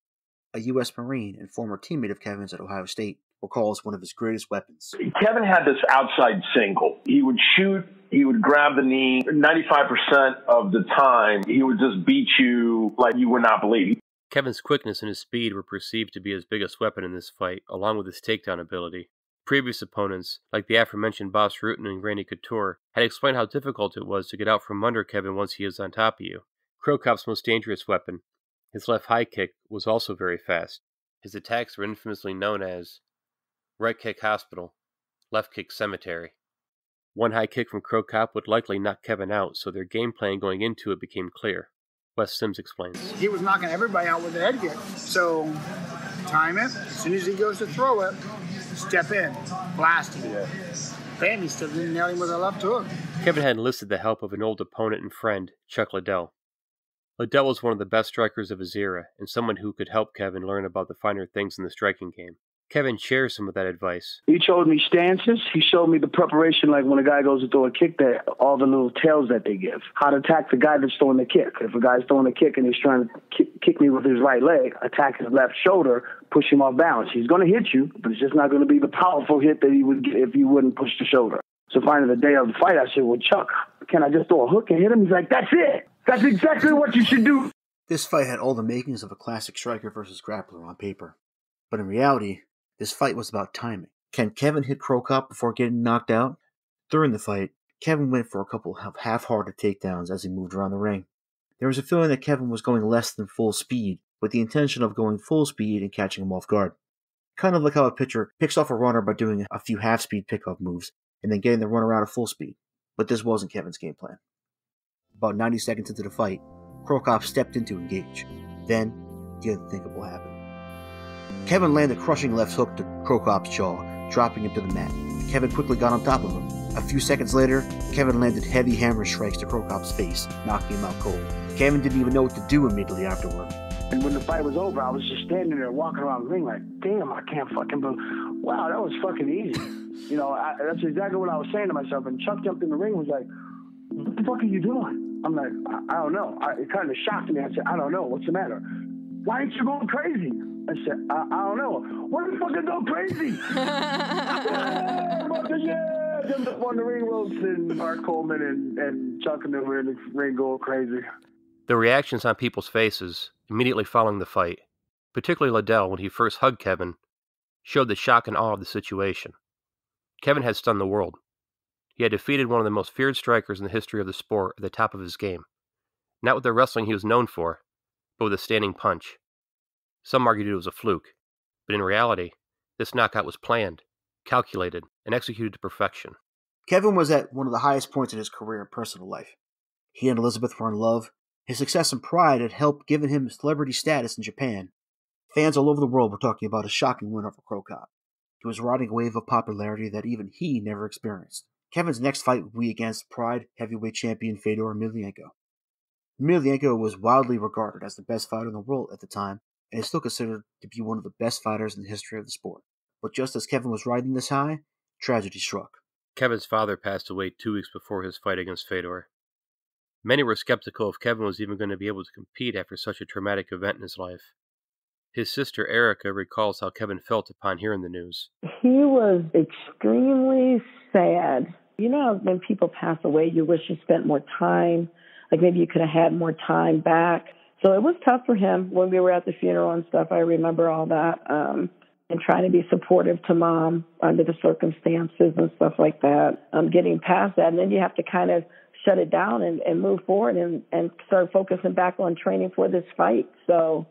a U.S. Marine and former teammate of Kevin's at Ohio State, recalls one of his greatest weapons. Kevin had this outside single. He would shoot, he would grab the knee. 95% of the time, he would just beat you like you would not believe. Kevin's quickness and his speed were perceived to be his biggest weapon in this fight, along with his takedown ability. Previous opponents, like the aforementioned Bas Rutten and Randy Couture, had explained how difficult it was to get out from under Kevin once he is on top of you. Cro Cop's most dangerous weapon, his left high kick, was also very fast. His attacks were infamously known as right kick hospital, left kick cemetery. One high kick from Cro Cop would likely knock Kevin out, so their game plan going into it became clear. Wes Sims explains. He was knocking everybody out with a head kick. So time it. As soon as he goes to throw it, step in, blast him. Yeah. Bam, he still didn't nail him with a left hook. Kevin had enlisted the help of an old opponent and friend, Chuck Liddell. Liddell was one of the best strikers of his era, and someone who could help Kevin learn about the finer things in the striking game. Kevin shares some of that advice. He showed me stances. He showed me the preparation, like when a guy goes to throw a kick, that all the little tails that they give. How to attack the guy that's throwing the kick. If a guy's throwing a kick and he's trying to kick, kick me with his right leg, attack his left shoulder, push him off balance. He's going to hit you, but it's just not going to be the powerful hit that he would get if you wouldn't push the shoulder. So finally, the day of the fight, I said, "Well, Chuck, can I just throw a hook and hit him?" He's like, "That's it. That's exactly what you should do." This fight had all the makings of a classic striker versus grappler on paper, but in reality, this fight was about timing. Can Kevin hit Cro Cop before getting knocked out? During the fight, Kevin went for a couple of half-hearted takedowns as he moved around the ring. There was a feeling that Kevin was going less than full speed, with the intention of going full speed and catching him off guard. Kind of like how a pitcher picks off a runner by doing a few half-speed pickup moves and then getting the runner out at full speed. But this wasn't Kevin's game plan. About 90 seconds into the fight, Cro Cop stepped in to engage. Then, the unthinkable happened. Kevin landed a crushing left hook to Cro Cop's jaw, dropping him to the mat. Kevin quickly got on top of him. A few seconds later, Kevin landed heavy hammer strikes to Cro Cop's face, knocking him out cold. Kevin didn't even know what to do immediately afterward. And when the fight was over, I was just standing there walking around the ring like, damn, I can't fucking believe. Wow, that was fucking easy. *laughs* You know, I, that's exactly what I was saying to myself. And Chuck jumped in the ring and was like, what the fuck are you doing? I'm like, I, I don't know. I, it kind of shocked me. I said, I don't know. What's the matter? Why ain't you going crazy? I said, I, I don't know. What the fucking go crazy? yeah, yeah. Jumped up on the ring ropes and Mark Coleman and, and Chuck and them were in the ring going crazy. The reactions on people's faces immediately following the fight, particularly Liddell when he first hugged Kevin, showed the shock and awe of the situation. Kevin had stunned the world. He had defeated one of the most feared strikers in the history of the sport at the top of his game. Not with the wrestling he was known for, but with a standing punch. Some argued it was a fluke, but in reality, this knockout was planned, calculated, and executed to perfection. Kevin was at one of the highest points in his career and personal life. He and Elizabeth were in love. His success and pride had helped giving him celebrity status in Japan. Fans all over the world were talking about a shocking win over Cro Cop. He was riding a wave of popularity that even he never experienced. Kevin's next fight would be against Pride heavyweight champion Fedor Emelianenko. Emelianenko was widely regarded as the best fighter in the world at the time and is still considered to be one of the best fighters in the history of the sport. But just as Kevin was riding this high, tragedy struck. Kevin's father passed away two weeks before his fight against Fedor. Many were skeptical if Kevin was even going to be able to compete after such a traumatic event in his life. His sister Erica recalls how Kevin felt upon hearing the news. He was extremely sad. You know, when people pass away, you wish you spent more time. Like maybe you could have had more time back So it was tough for him when we were at the funeral and stuff. I remember all that. Um, and trying to be supportive to mom under the circumstances and stuff like that. Um, getting past that, and then you have to kind of shut it down and, and move forward and, and start focusing back on training for this fight. So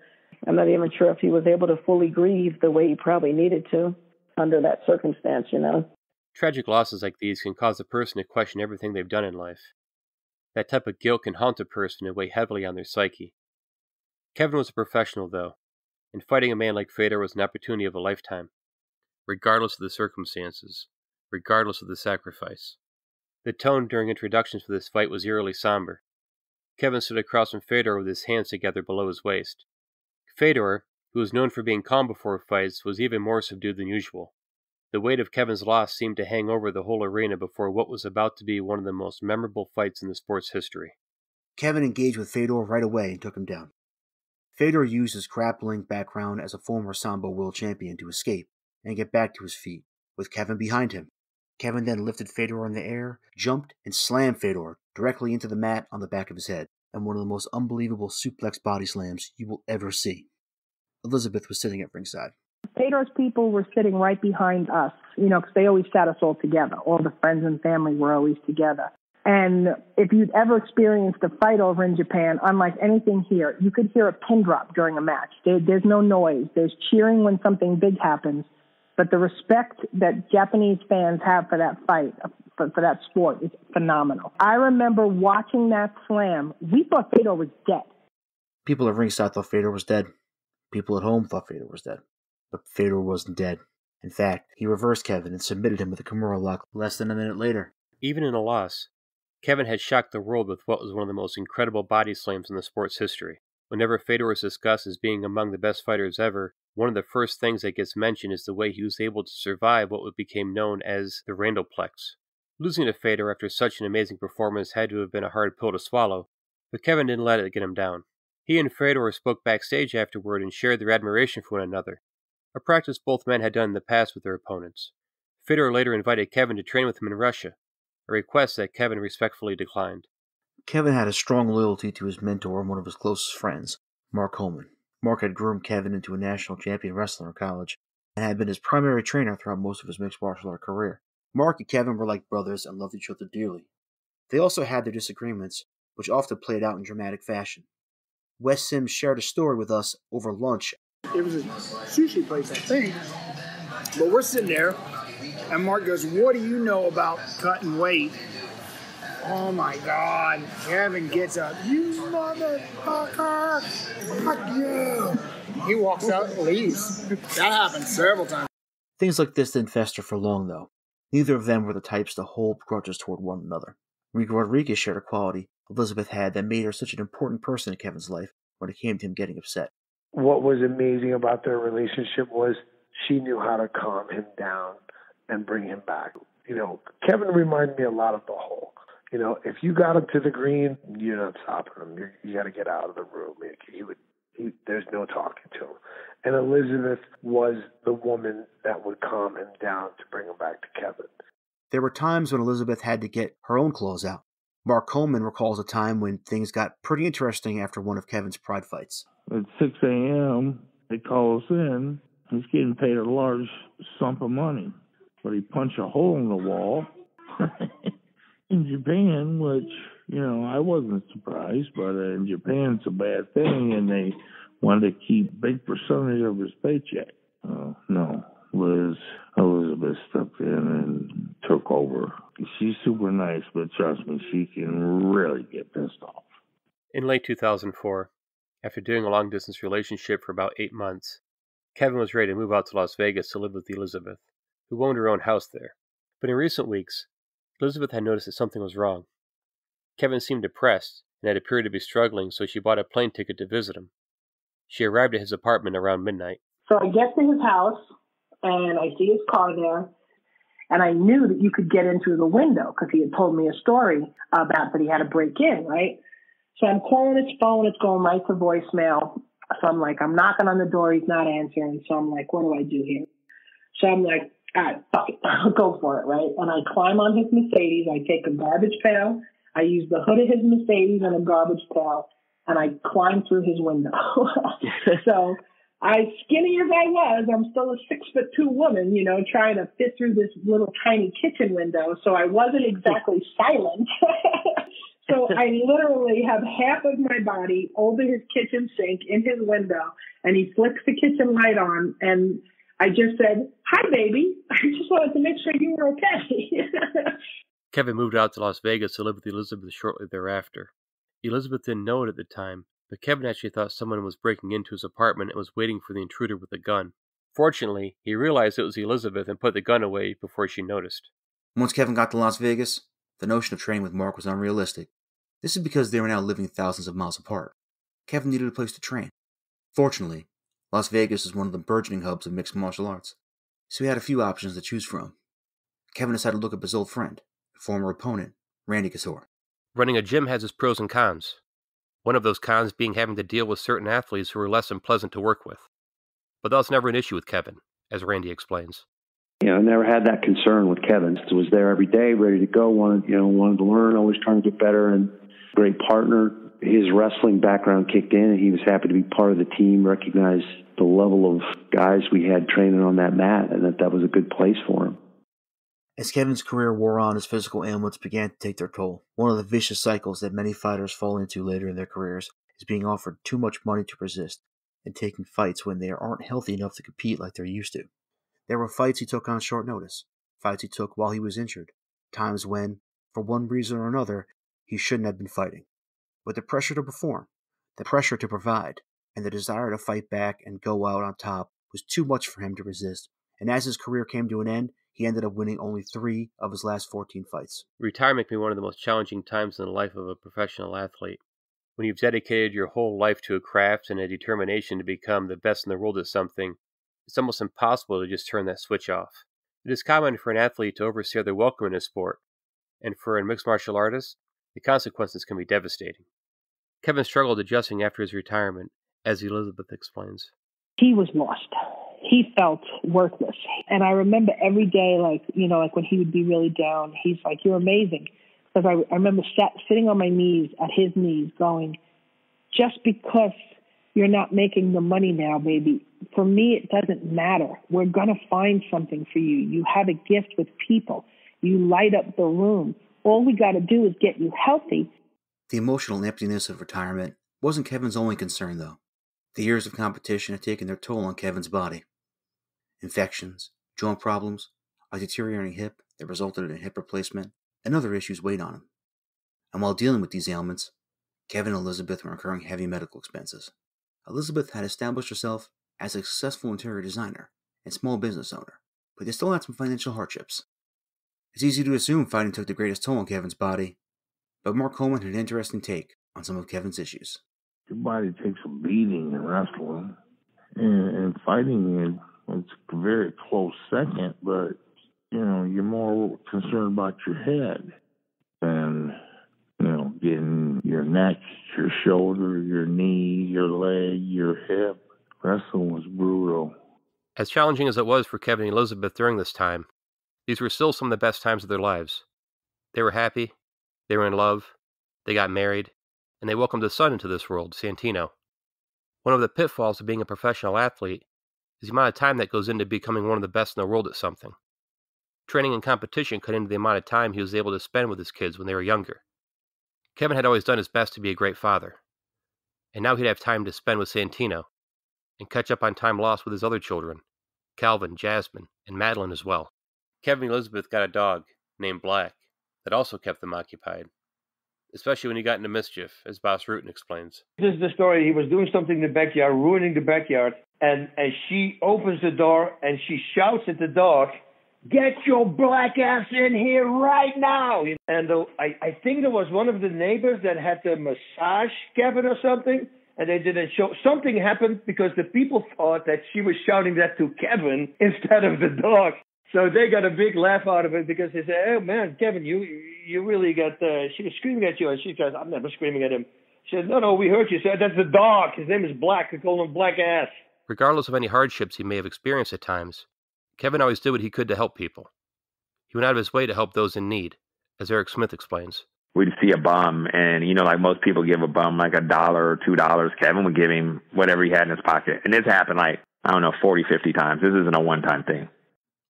I'm not even sure if he was able to fully grieve the way he probably needed to under that circumstance, you know. Tragic losses like these can cause a person to question everything they've done in life. That type of guilt can haunt a person and weigh heavily on their psyche. Kevin was a professional, though, and fighting a man like Fedor was an opportunity of a lifetime, regardless of the circumstances, regardless of the sacrifice. The tone during introductions for this fight was eerily somber. Kevin stood across from Fedor with his hands together below his waist. Fedor, who was known for being calm before fights, was even more subdued than usual. The weight of Kevin's loss seemed to hang over the whole arena before what was about to be one of the most memorable fights in the sport's history. Kevin engaged with Fedor right away and took him down. Fedor used his grappling background as a former Sambo world champion to escape and get back to his feet, with Kevin behind him. Kevin then lifted Fedor in the air, jumped, and slammed Fedor directly into the mat on the back of his head, and one of the most unbelievable suplex body slams you will ever see. Elizabeth was sitting at ringside. Fedor's people were sitting right behind us, you know, because they always sat us all together. All the friends and family were always together. And if you'd ever experienced a fight over in Japan, unlike anything here, you could hear a pin drop during a match. There's no noise. There's cheering when something big happens. But the respect that Japanese fans have for that fight, for, for that sport, is phenomenal. I remember watching that slam. We thought Fedor was dead. People at ringside thought Fedor was dead. People at home thought Fedor was dead. But Fedor wasn't dead. In fact, he reversed Kevin and submitted him with a Kimura lock less than a minute later. Even in a loss, Kevin had shocked the world with what was one of the most incredible body slams in the sport's history. Whenever Fedor is discussed as being among the best fighters ever, one of the first things that gets mentioned is the way he was able to survive what became known as the Randleplex. Losing to Fedor after such an amazing performance had to have been a hard pill to swallow, but Kevin didn't let it get him down. He and Fedor spoke backstage afterward and shared their admiration for one another, a practice both men had done in the past with their opponents. Fedor later invited Kevin to train with him in Russia, a request that Kevin respectfully declined. Kevin had a strong loyalty to his mentor and one of his closest friends, Mark Coleman. Mark had groomed Kevin into a national champion wrestler in college and had been his primary trainer throughout most of his mixed martial art career. Mark and Kevin were like brothers and loved each other dearly. They also had their disagreements, which often played out in dramatic fashion. Wes Sims shared a story with us over lunch. It was a sushi place, I think. But we're sitting there and Mark goes, What do you know about cutting weight? Oh my God. Kevin gets up. You motherfucker. Fuck you. He walks out and leaves. That happened several times. Things like this didn't fester for long, though. Neither of them were the types to hold grudges toward one another. Ricco Rodriguez shared a quality Elizabeth had that made her such an important person in Kevin's life when it came to him getting upset. What was amazing about their relationship was she knew how to calm him down and bring him back. You know, Kevin reminded me a lot of the Hulk. You know, if you got him to the green, you're not stopping him. You're, you got to get out of the room. He would. He, there's no talking to him. And Elizabeth was the woman that would calm him down to bring him back to Kevin. There were times when Elizabeth had to get her own clothes out. Mark Coleman recalls a time when things got pretty interesting after one of Kevin's pride fights. At 6 a.m., they call us in. He's getting paid a large sum of money but he punched a hole in the wall *laughs* in Japan, which you know I wasn't surprised, but in Japan it's a bad thing, and they wanted to keep big percentage of his paycheck. Uh, no, Liz Elizabeth stepped in and took over. She's super nice, but trust me, she can really get pissed off. In late 2004, after doing a long distance relationship for about eight months, Kevin was ready to move out to Las Vegas to live with Elizabeth who owned her own house there. But in recent weeks, Elizabeth had noticed that something was wrong. Kevin seemed depressed and had appeared to be struggling, so she bought a plane ticket to visit him. She arrived at his apartment around midnight. So I get to his house and I see his car there. And I knew that you could get into the window because he had told me a story about that he had to break in, right? So I'm calling his phone, it's going right to voicemail. So I'm like, I'm knocking on the door, he's not answering. So I'm like, what do I do here? So I'm like, all right, fuck it, I'll *laughs* go for it, right? And I climb on his Mercedes. I take a garbage pail. I use the hood of his Mercedes and a garbage pail, and I climb through his window. *laughs* so I, skinny as I was, I'm still a six foot two woman, you know, trying to fit through this little tiny kitchen window. So I wasn't exactly *laughs* silent. so I literally have half of my body over his kitchen sink in his window, and he flicks the kitchen light on, and I just said, "Hi, baby. *laughs* I just wanted to make sure you were okay." *laughs* Kevin moved out to Las Vegas to live with Elizabeth shortly thereafter. Elizabeth didn't know it at the time, but Kevin actually thought someone was breaking into his apartment and was waiting for the intruder with a gun. Fortunately, he realized it was Elizabeth and put the gun away before she noticed. Once Kevin got to Las Vegas, the notion of training with Mark was unrealistic. This is because they were now living thousands of miles apart. Kevin needed a place to train. Fortunately, Las Vegas is one of the burgeoning hubs of mixed martial arts, so he had a few options to choose from. Kevin decided to look up his old friend, former opponent, Randy Couture. Running a gym has its pros and cons. One of those cons being having to deal with certain athletes who are less than pleasant to work with. But that was never an issue with Kevin, as Randy explains. You know, I never had that concern with Kevin. He was there every day, ready to go, wanted, you know, wanted to learn, always trying to get better and great partner. His wrestling background kicked in and he was happy to be part of the team, recognized the level of guys we had training on that mat and that that was a good place for him. As Kevin's career wore on, his physical ailments began to take their toll. One of the vicious cycles that many fighters fall into later in their careers is being offered too much money to resist and taking fights when they aren't healthy enough to compete like they're used to. There were fights he took on short notice, fights he took while he was injured, times when, for one reason or another, he shouldn't have been fighting. But the pressure to perform, the pressure to provide, and the desire to fight back and go out on top was too much for him to resist, and as his career came to an end, he ended up winning only three of his last 14 fights. Retirement can be one of the most challenging times in the life of a professional athlete. When you've dedicated your whole life to a craft and a determination to become the best in the world at something, it's almost impossible to just turn that switch off. It is common for an athlete to overstay their welcome in a sport, and for a mixed martial artist, the consequences can be devastating. Kevin struggled adjusting after his retirement, as Elizabeth explains. He was lost he felt worthless. And I remember every day, like, you know, like when he would be really down, he's like, You're amazing. Because I, I remember sat, sitting on my knees, at his knees, going, Just because you're not making the money now, baby, for me, it doesn't matter. We're going to find something for you. You have a gift with people, you light up the room. All we got to do is get you healthy. The emotional emptiness of retirement wasn't Kevin's only concern, though. The years of competition had taken their toll on Kevin's body infections, joint problems, a deteriorating hip that resulted in hip replacement, and other issues weighed on him. And while dealing with these ailments, Kevin and Elizabeth were incurring heavy medical expenses. Elizabeth had established herself as a successful interior designer and small business owner, but they still had some financial hardships. It's easy to assume fighting took the greatest toll on Kevin's body, but Mark Coleman had an interesting take on some of Kevin's issues. Your body takes a beating in wrestling, and, and fighting is it's a very close second, but you know, you're more concerned about your head than you know, getting your neck, your shoulder, your knee, your leg, your hip. Wrestling was brutal. As challenging as it was for Kevin and Elizabeth during this time, these were still some of the best times of their lives. They were happy, they were in love, they got married, and they welcomed a son into this world, Santino. One of the pitfalls of being a professional athlete is the amount of time that goes into becoming one of the best in the world at something. Training and competition cut into the amount of time he was able to spend with his kids when they were younger. Kevin had always done his best to be a great father, and now he'd have time to spend with Santino and catch up on time lost with his other children, Calvin, Jasmine, and Madeline as well. Kevin and Elizabeth got a dog named Black that also kept them occupied, especially when he got into mischief, as Bas Rutten explains. This is the story. He was doing something in the backyard, ruining the backyard, and and she opens the door and she shouts at the dog, "Get your black ass in here right now!" And the, I I think there was one of the neighbors that had the massage cabin or something, and they didn't show. Something happened because the people thought that she was shouting that to Kevin *laughs* instead of the dog. So they got a big laugh out of it because they said, "Oh man, Kevin, you you really got." Uh, she was screaming at you, and she says, "I'm never screaming at him." She said, "No, no, we heard you." She said, "That's the dog. His name is Black. We call him Black Ass." Regardless of any hardships he may have experienced at times, Kevin always did what he could to help people. He went out of his way to help those in need, as Eric Smith explains. we'd see a bum, and you know, like most people give a bum like a dollar or two dollars. Kevin would give him whatever he had in his pocket, and this happened like I don't know, 40, 50 times. This isn't a one-time thing.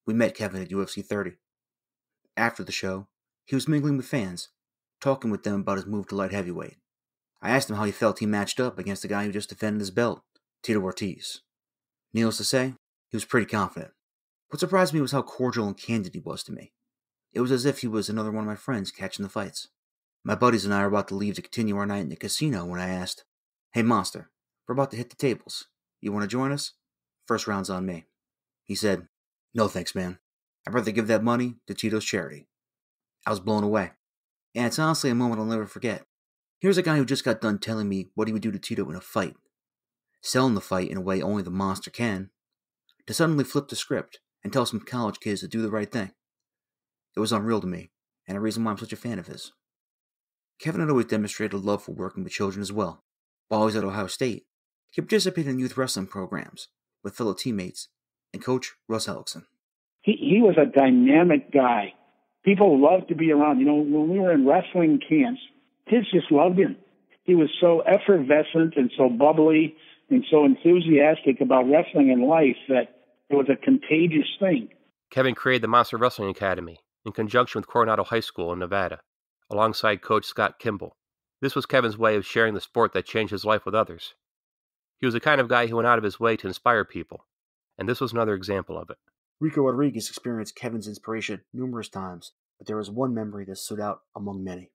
We met Kevin at UFC 30. After the show, he was mingling with fans, talking with them about his move to light heavyweight. I asked him how he felt he matched up against the guy who just defended his belt, Tito Ortiz. Needless to say, he was pretty confident. What surprised me was how cordial and candid he was to me. It was as if he was another one of my friends catching the fights. My buddies and I were about to leave to continue our night in the casino when I asked, Hey, Monster, we're about to hit the tables. You want to join us? First round's on me. He said, No thanks, man. I'd rather give that money to Tito's charity. I was blown away. And it's honestly a moment I'll never forget. Here's a guy who just got done telling me what he would do to Tito in a fight, selling the fight in a way only the monster can, to suddenly flip the script and tell some college kids to do the right thing. It was unreal to me, and a reason why I'm such a fan of his. Kevin had always demonstrated a love for working with children as well. While he was at Ohio State, he participated in youth wrestling programs with fellow teammates and coach Russ Hellickson. He, he was a dynamic guy. People loved to be around. You know, when we were in wrestling camps, kids just loved him. He was so effervescent and so bubbly and so enthusiastic about wrestling and life that it was a contagious thing. Kevin created the Monster Wrestling Academy in conjunction with Coronado High School in Nevada, alongside coach Scott Kimball. This was Kevin's way of sharing the sport that changed his life with others. He was the kind of guy who went out of his way to inspire people, and this was another example of it. Ricco Rodriguez experienced Kevin's inspiration numerous times, but there was one memory that stood out among many.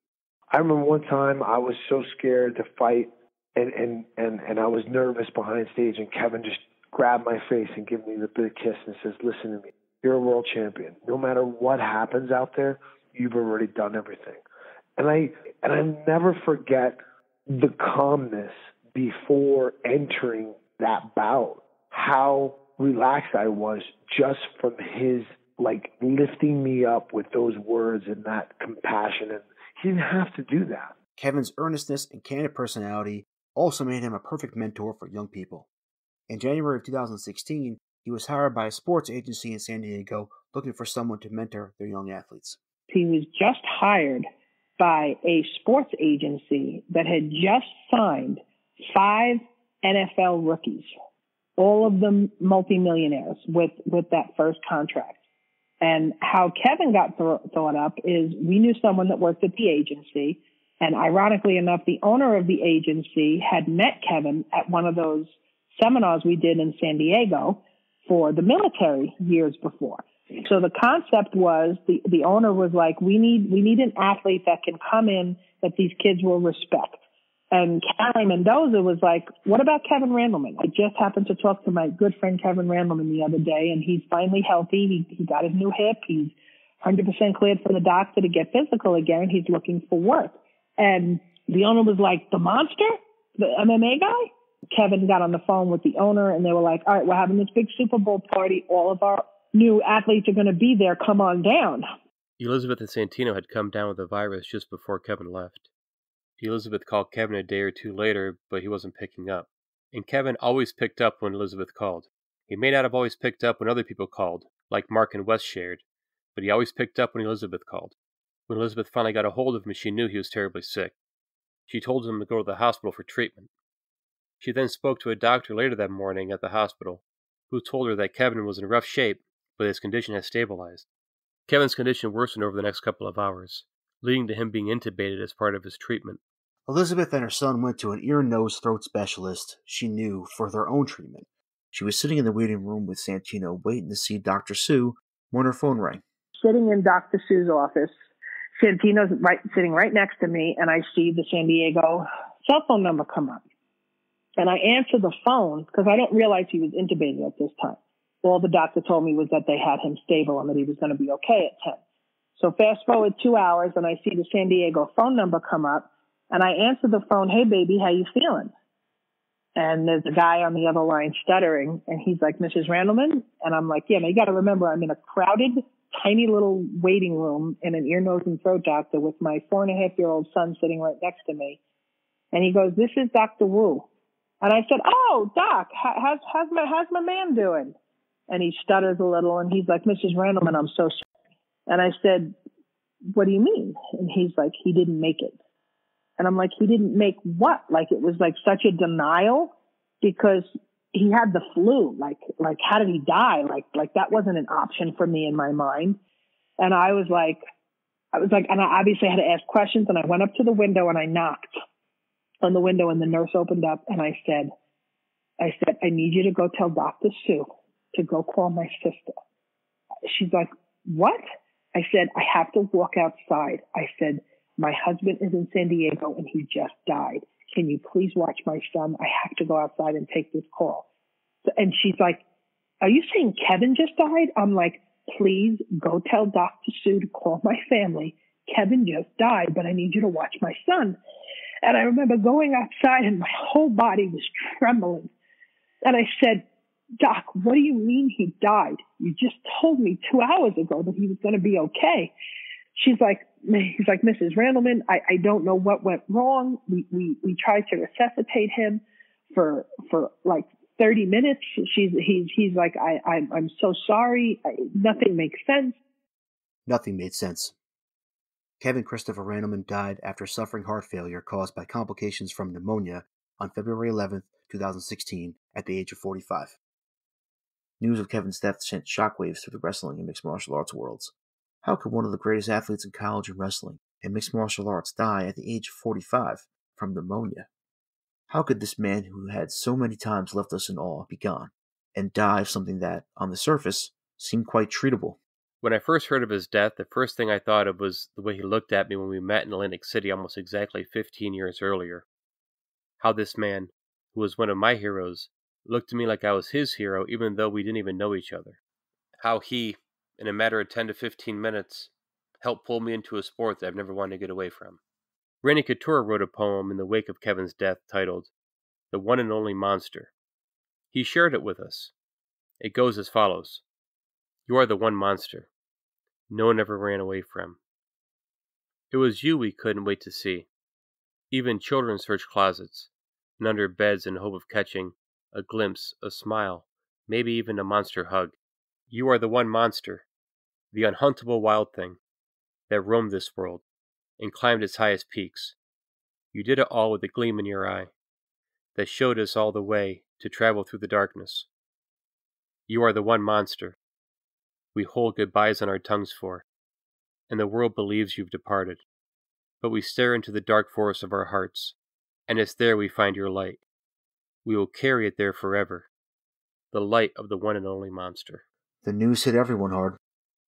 I remember one time I was so scared to fight and and and and I was nervous behind stage and Kevin just grabbed my face and gave me the big kiss and says, "Listen to me. You're a world champion. No matter what happens out there, you've already done everything." And I and I never forget the calmness before entering that bout. How relaxed I was just from his like lifting me up with those words and that compassion and he didn't have to do that. Kevin's earnestness and candid personality also made him a perfect mentor for young people. In January of 2016, he was hired by a sports agency in San Diego looking for someone to mentor their young athletes. He was just hired by a sports agency that had just signed five NFL rookies, all of them multimillionaires with, with that first contract. And how Kevin got th- thought up is we knew someone that worked at the agency. And ironically enough, the owner of the agency had met Kevin at one of those seminars we did in San Diego for the military years before. So the concept was the, the owner was like, we need, we need an athlete that can come in that these kids will respect. And Carrie Mendoza was like, what about Kevin Randleman? I just happened to talk to my good friend Kevin Randleman the other day and he's finally healthy. He, he got his new hip. He's 100% cleared from the doctor to get physical again. He's looking for work. And the owner was like, the monster? The MMA guy? Kevin got on the phone with the owner and they were like, all right, we're having this big Super Bowl party. All of our new athletes are going to be there. Come on down. Elizabeth and Santino had come down with the virus just before Kevin left. Elizabeth called Kevin a day or two later, but he wasn't picking up. And Kevin always picked up when Elizabeth called. He may not have always picked up when other people called, like Mark and Wes shared, but he always picked up when Elizabeth called. When Elizabeth finally got a hold of him, she knew he was terribly sick. She told him to go to the hospital for treatment. She then spoke to a doctor later that morning at the hospital, who told her that Kevin was in rough shape, but his condition had stabilized. Kevin's condition worsened over the next couple of hours, leading to him being intubated as part of his treatment. Elizabeth and her son went to an ear, nose, throat specialist she knew for their own treatment. She was sitting in the waiting room with Santino, waiting to see Dr. Sue when her phone rang. Sitting in Dr. Sue's office, Santino's right sitting right next to me, and I see the San Diego cell phone number come up. And I answer the phone because I didn't realize he was intubated at this time. All the doctor told me was that they had him stable and that he was going to be okay at 10. So fast forward two hours and I see the San Diego phone number come up and I answer the phone, Hey baby, how you feeling? And there's a guy on the other line stuttering and he's like, Mrs. Randleman? And I'm like, yeah, now you got to remember I'm in a crowded, tiny little waiting room in an ear, nose and throat doctor with my four and a half year old son sitting right next to me. And he goes, this is Dr. Wu. And I said, oh, doc, how's, how's my, how's my man doing? And he stutters a little and he's like, Mrs. Randleman, I'm so sorry. And I said, what do you mean? And he's like, he didn't make it. And I'm like, he didn't make what? Like it was like such a denial because he had the flu. Like, like how did he die? Like, like that wasn't an option for me in my mind. And I was like, I was like, and I obviously had to ask questions and I went up to the window and I knocked on the window and the nurse opened up and I said, I said, I need you to go tell Dr. Sue to go call my sister. She's like, what? I said, I have to walk outside. I said, my husband is in San Diego and he just died. Can you please watch my son? I have to go outside and take this call. And she's like, are you saying Kevin just died? I'm like, please go tell Dr. Sue to call my family. Kevin just died, but I need you to watch my son. And I remember going outside and my whole body was trembling. And I said, Doc, what do you mean he died? You just told me two hours ago that he was going to be okay. She's like, *laughs* he's like, Mrs. Randleman, I, I don't know what went wrong. We, we, we tried to resuscitate him for, for like 30 minutes. She's, he's, he's like, I, I'm, I'm so sorry. I, nothing makes sense. Nothing made sense. Kevin Christopher Randleman died after suffering heart failure caused by complications from pneumonia on February 11, 2016, at the age of 45. News of Kevin's death sent shockwaves through the wrestling and mixed martial arts worlds. How could one of the greatest athletes in college and wrestling and mixed martial arts die at the age of 45 from pneumonia? How could this man who had so many times left us in awe be gone and die of something that, on the surface, seemed quite treatable? When I first heard of his death, the first thing I thought of was the way he looked at me when we met in Atlantic City almost exactly 15 years earlier. How this man, who was one of my heroes, looked to me like I was his hero, even though we didn't even know each other. How he, in a matter of 10 to 15 minutes, helped pull me into a sport that I've never wanted to get away from. Randy Couture wrote a poem in the wake of Kevin's death titled The One and Only Monster. He shared it with us. It goes as follows You are the one monster no one ever ran away from. It was you we couldn't wait to see. Even children searched closets and under beds in hope of catching a glimpse, a smile, maybe even a monster hug. You are the one monster, the unhuntable wild thing, that roamed this world and climbed its highest peaks. You did it all with a gleam in your eye, that showed us all the way to travel through the darkness. You are the one monster we hold goodbyes on our tongues for, and the world believes you've departed. But we stare into the dark forest of our hearts, and it's there we find your light. We will carry it there forever. The light of the one and only monster. The news hit everyone hard.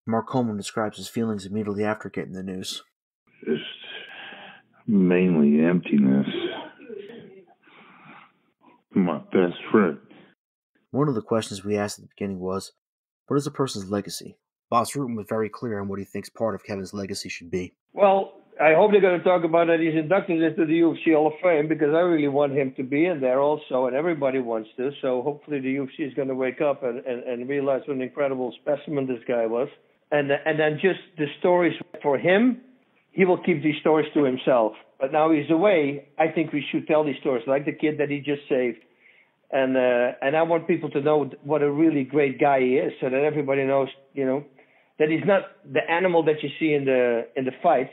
Mark Coleman describes his feelings immediately after getting the news. Just mainly emptiness. My best friend. One of the questions we asked at the beginning was What is a person's legacy? Bas Rutten was very clear on what he thinks part of Kevin's legacy should be. Well, I hope they're going to talk about that he's inducted into the UFC Hall of Fame because I really want him to be in there also, and everybody wants to. So hopefully the UFC is going to wake up and, and, and realize what an incredible specimen this guy was. And and then just the stories for him, he will keep these stories to himself. But now he's away. I think we should tell these stories, like the kid that he just saved. And uh, and I want people to know what a really great guy he is, so that everybody knows, you know, that he's not the animal that you see in the in the fight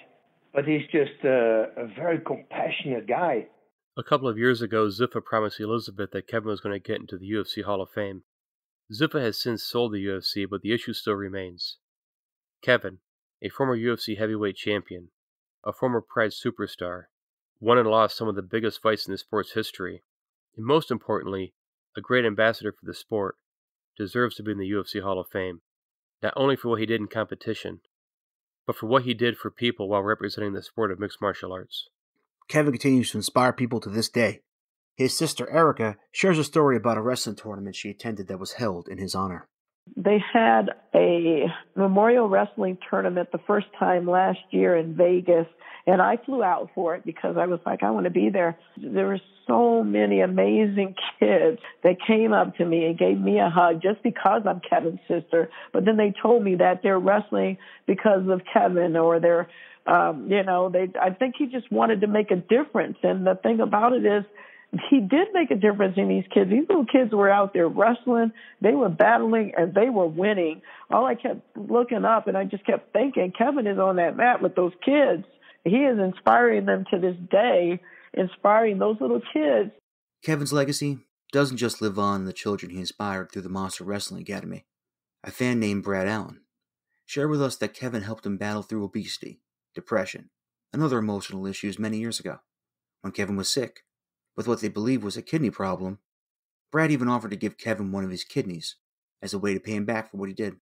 but he's just a, a very compassionate guy. A couple of years ago, Zuffa promised Elizabeth that Kevin was going to get into the UFC Hall of Fame. Zuffa has since sold the UFC, but the issue still remains. Kevin, a former UFC heavyweight champion, a former Pride superstar, won and lost some of the biggest fights in the sport's history, and most importantly, a great ambassador for the sport, deserves to be in the UFC Hall of Fame, not only for what he did in competition, but for what he did for people while representing the sport of mixed martial arts. Kevin continues to inspire people to this day. His sister Erica shares a story about a wrestling tournament she attended that was held in his honor. They had a memorial wrestling tournament the first time last year in Vegas, and I flew out for it because I was like, I want to be there. There were so many amazing kids that came up to me and gave me a hug just because I'm Kevin's sister. But then they told me that they're wrestling because of Kevin or they're, um, you know, they, I think he just wanted to make a difference. And the thing about it is, he did make a difference in these kids. These little kids were out there wrestling, they were battling, and they were winning. All I kept looking up, and I just kept thinking, Kevin is on that mat with those kids. He is inspiring them to this day, inspiring those little kids. Kevin's legacy doesn't just live on in the children he inspired through the Monster Wrestling Academy. A fan named Brad Allen shared with us that Kevin helped him battle through obesity, depression, and other emotional issues many years ago. When Kevin was sick, with what they believed was a kidney problem, Brad even offered to give Kevin one of his kidneys as a way to pay him back for what he did.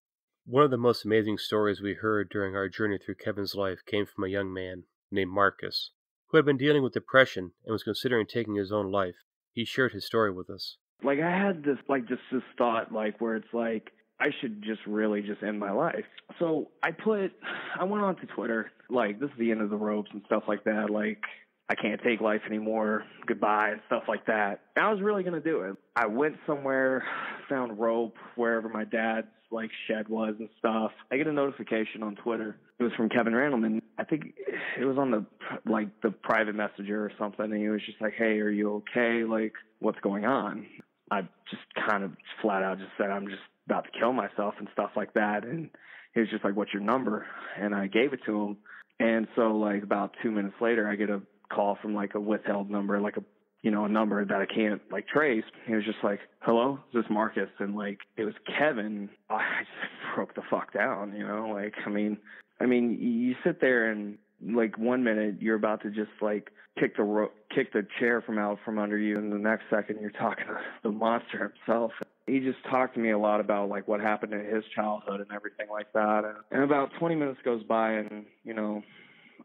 One of the most amazing stories we heard during our journey through Kevin's life came from a young man named Marcus, who had been dealing with depression and was considering taking his own life. He shared his story with us. Like I had this like just this thought like where it's like I should just really just end my life. So I put I went on to Twitter, like this is the end of the ropes and stuff like that, like I can't take life anymore, goodbye and stuff like that. I was really gonna do it. I went somewhere, found rope wherever my dad's like shed was and stuff. I get a notification on Twitter. It was from Kevin Randleman. I think it was on the like the private messenger or something, and he was just like, "Hey, are you okay? Like, what's going on?" I just kind of flat out just said, "I'm just about to kill myself and stuff like that." And he was just like, "What's your number?" And I gave it to him. And so like about two minutes later, I get a call from like a withheld number, like a you know, a number that I can't like trace. He was just like, "Hello, is this Marcus?" And like, it was Kevin. I just *laughs* broke the fuck down, you know. Like, I mean, I mean, you sit there and like one minute you're about to just like kick the ro- kick the chair from out from under you, and the next second you're talking *laughs* to the monster himself. He just talked to me a lot about like what happened in his childhood and everything like that. And, and about 20 minutes goes by, and you know,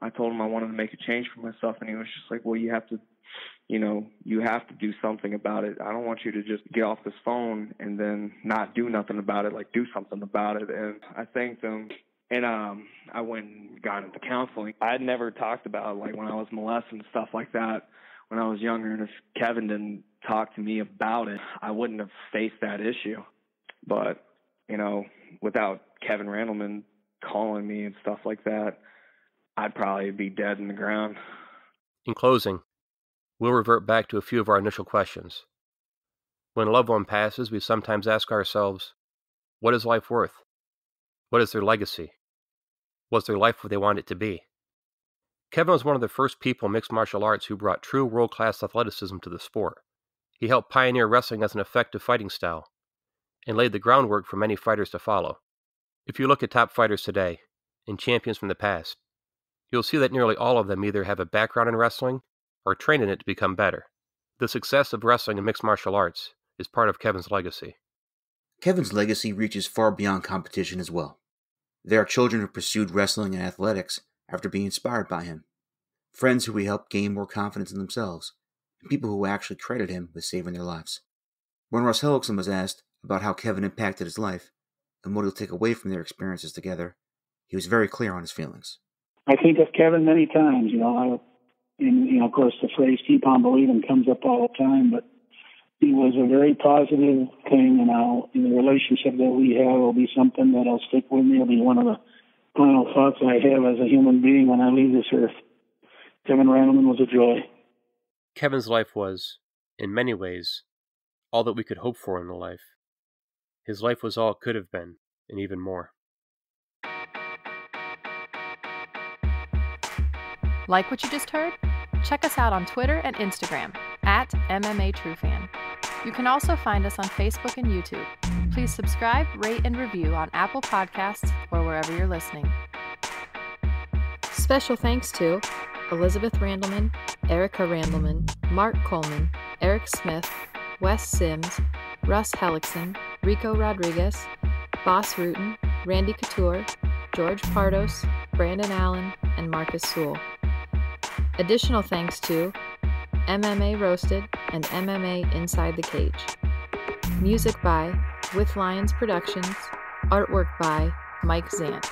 I told him I wanted to make a change for myself, and he was just like, "Well, you have to you know, you have to do something about it. I don't want you to just get off this phone and then not do nothing about it, like do something about it. And I thanked him. And um I went and got into counseling. I had never talked about like when I was molested and stuff like that when I was younger and if Kevin didn't talk to me about it, I wouldn't have faced that issue. But, you know, without Kevin Randleman calling me and stuff like that, I'd probably be dead in the ground. In closing, we'll revert back to a few of our initial questions. When a loved one passes, we sometimes ask ourselves, what is life worth? What is their legacy? Was their life what they wanted it to be? Kevin was one of the first people in mixed martial arts who brought true world class athleticism to the sport. He helped pioneer wrestling as an effective fighting style and laid the groundwork for many fighters to follow. If you look at top fighters today and champions from the past, you'll see that nearly all of them either have a background in wrestling or train in it to become better. The success of wrestling and mixed martial arts is part of Kevin's legacy. Kevin's legacy reaches far beyond competition as well. There are children who pursued wrestling and athletics after being inspired by him, friends who he helped gain more confidence in themselves, and people who actually credit him with saving their lives. When Russ Hellickson was asked about how Kevin impacted his life and what he'll take away from their experiences together, he was very clear on his feelings. I think of Kevin many times. You know, I and you know, of course, the phrase "keep on believing" comes up all the time. But he was a very positive thing, and I'll, in the relationship that we have will be something that I'll stick with me. It'll be one of the final thoughts I have as a human being when I leave this earth. Kevin Randleman was a joy. Kevin's life was, in many ways, all that we could hope for in a life. His life was all it could have been, and even more. Like what you just heard? Check us out on Twitter and Instagram at MMA TruFan. You can also find us on Facebook and YouTube. Please subscribe, rate, and review on Apple Podcasts or wherever you're listening. Special thanks to Elizabeth Randleman, Erica Randleman, Mark Coleman, Eric Smith, Wes Sims, Russ Hellickson, Ricco Rodriguez, Bas Rutten, Randy Couture, George Pardos, Brandon Allen, and Marcus Sewell. Additional thanks to MMA Roasted and MMA Inside the Cage. Music by With Lions Productions. Artwork by Mike Zandt.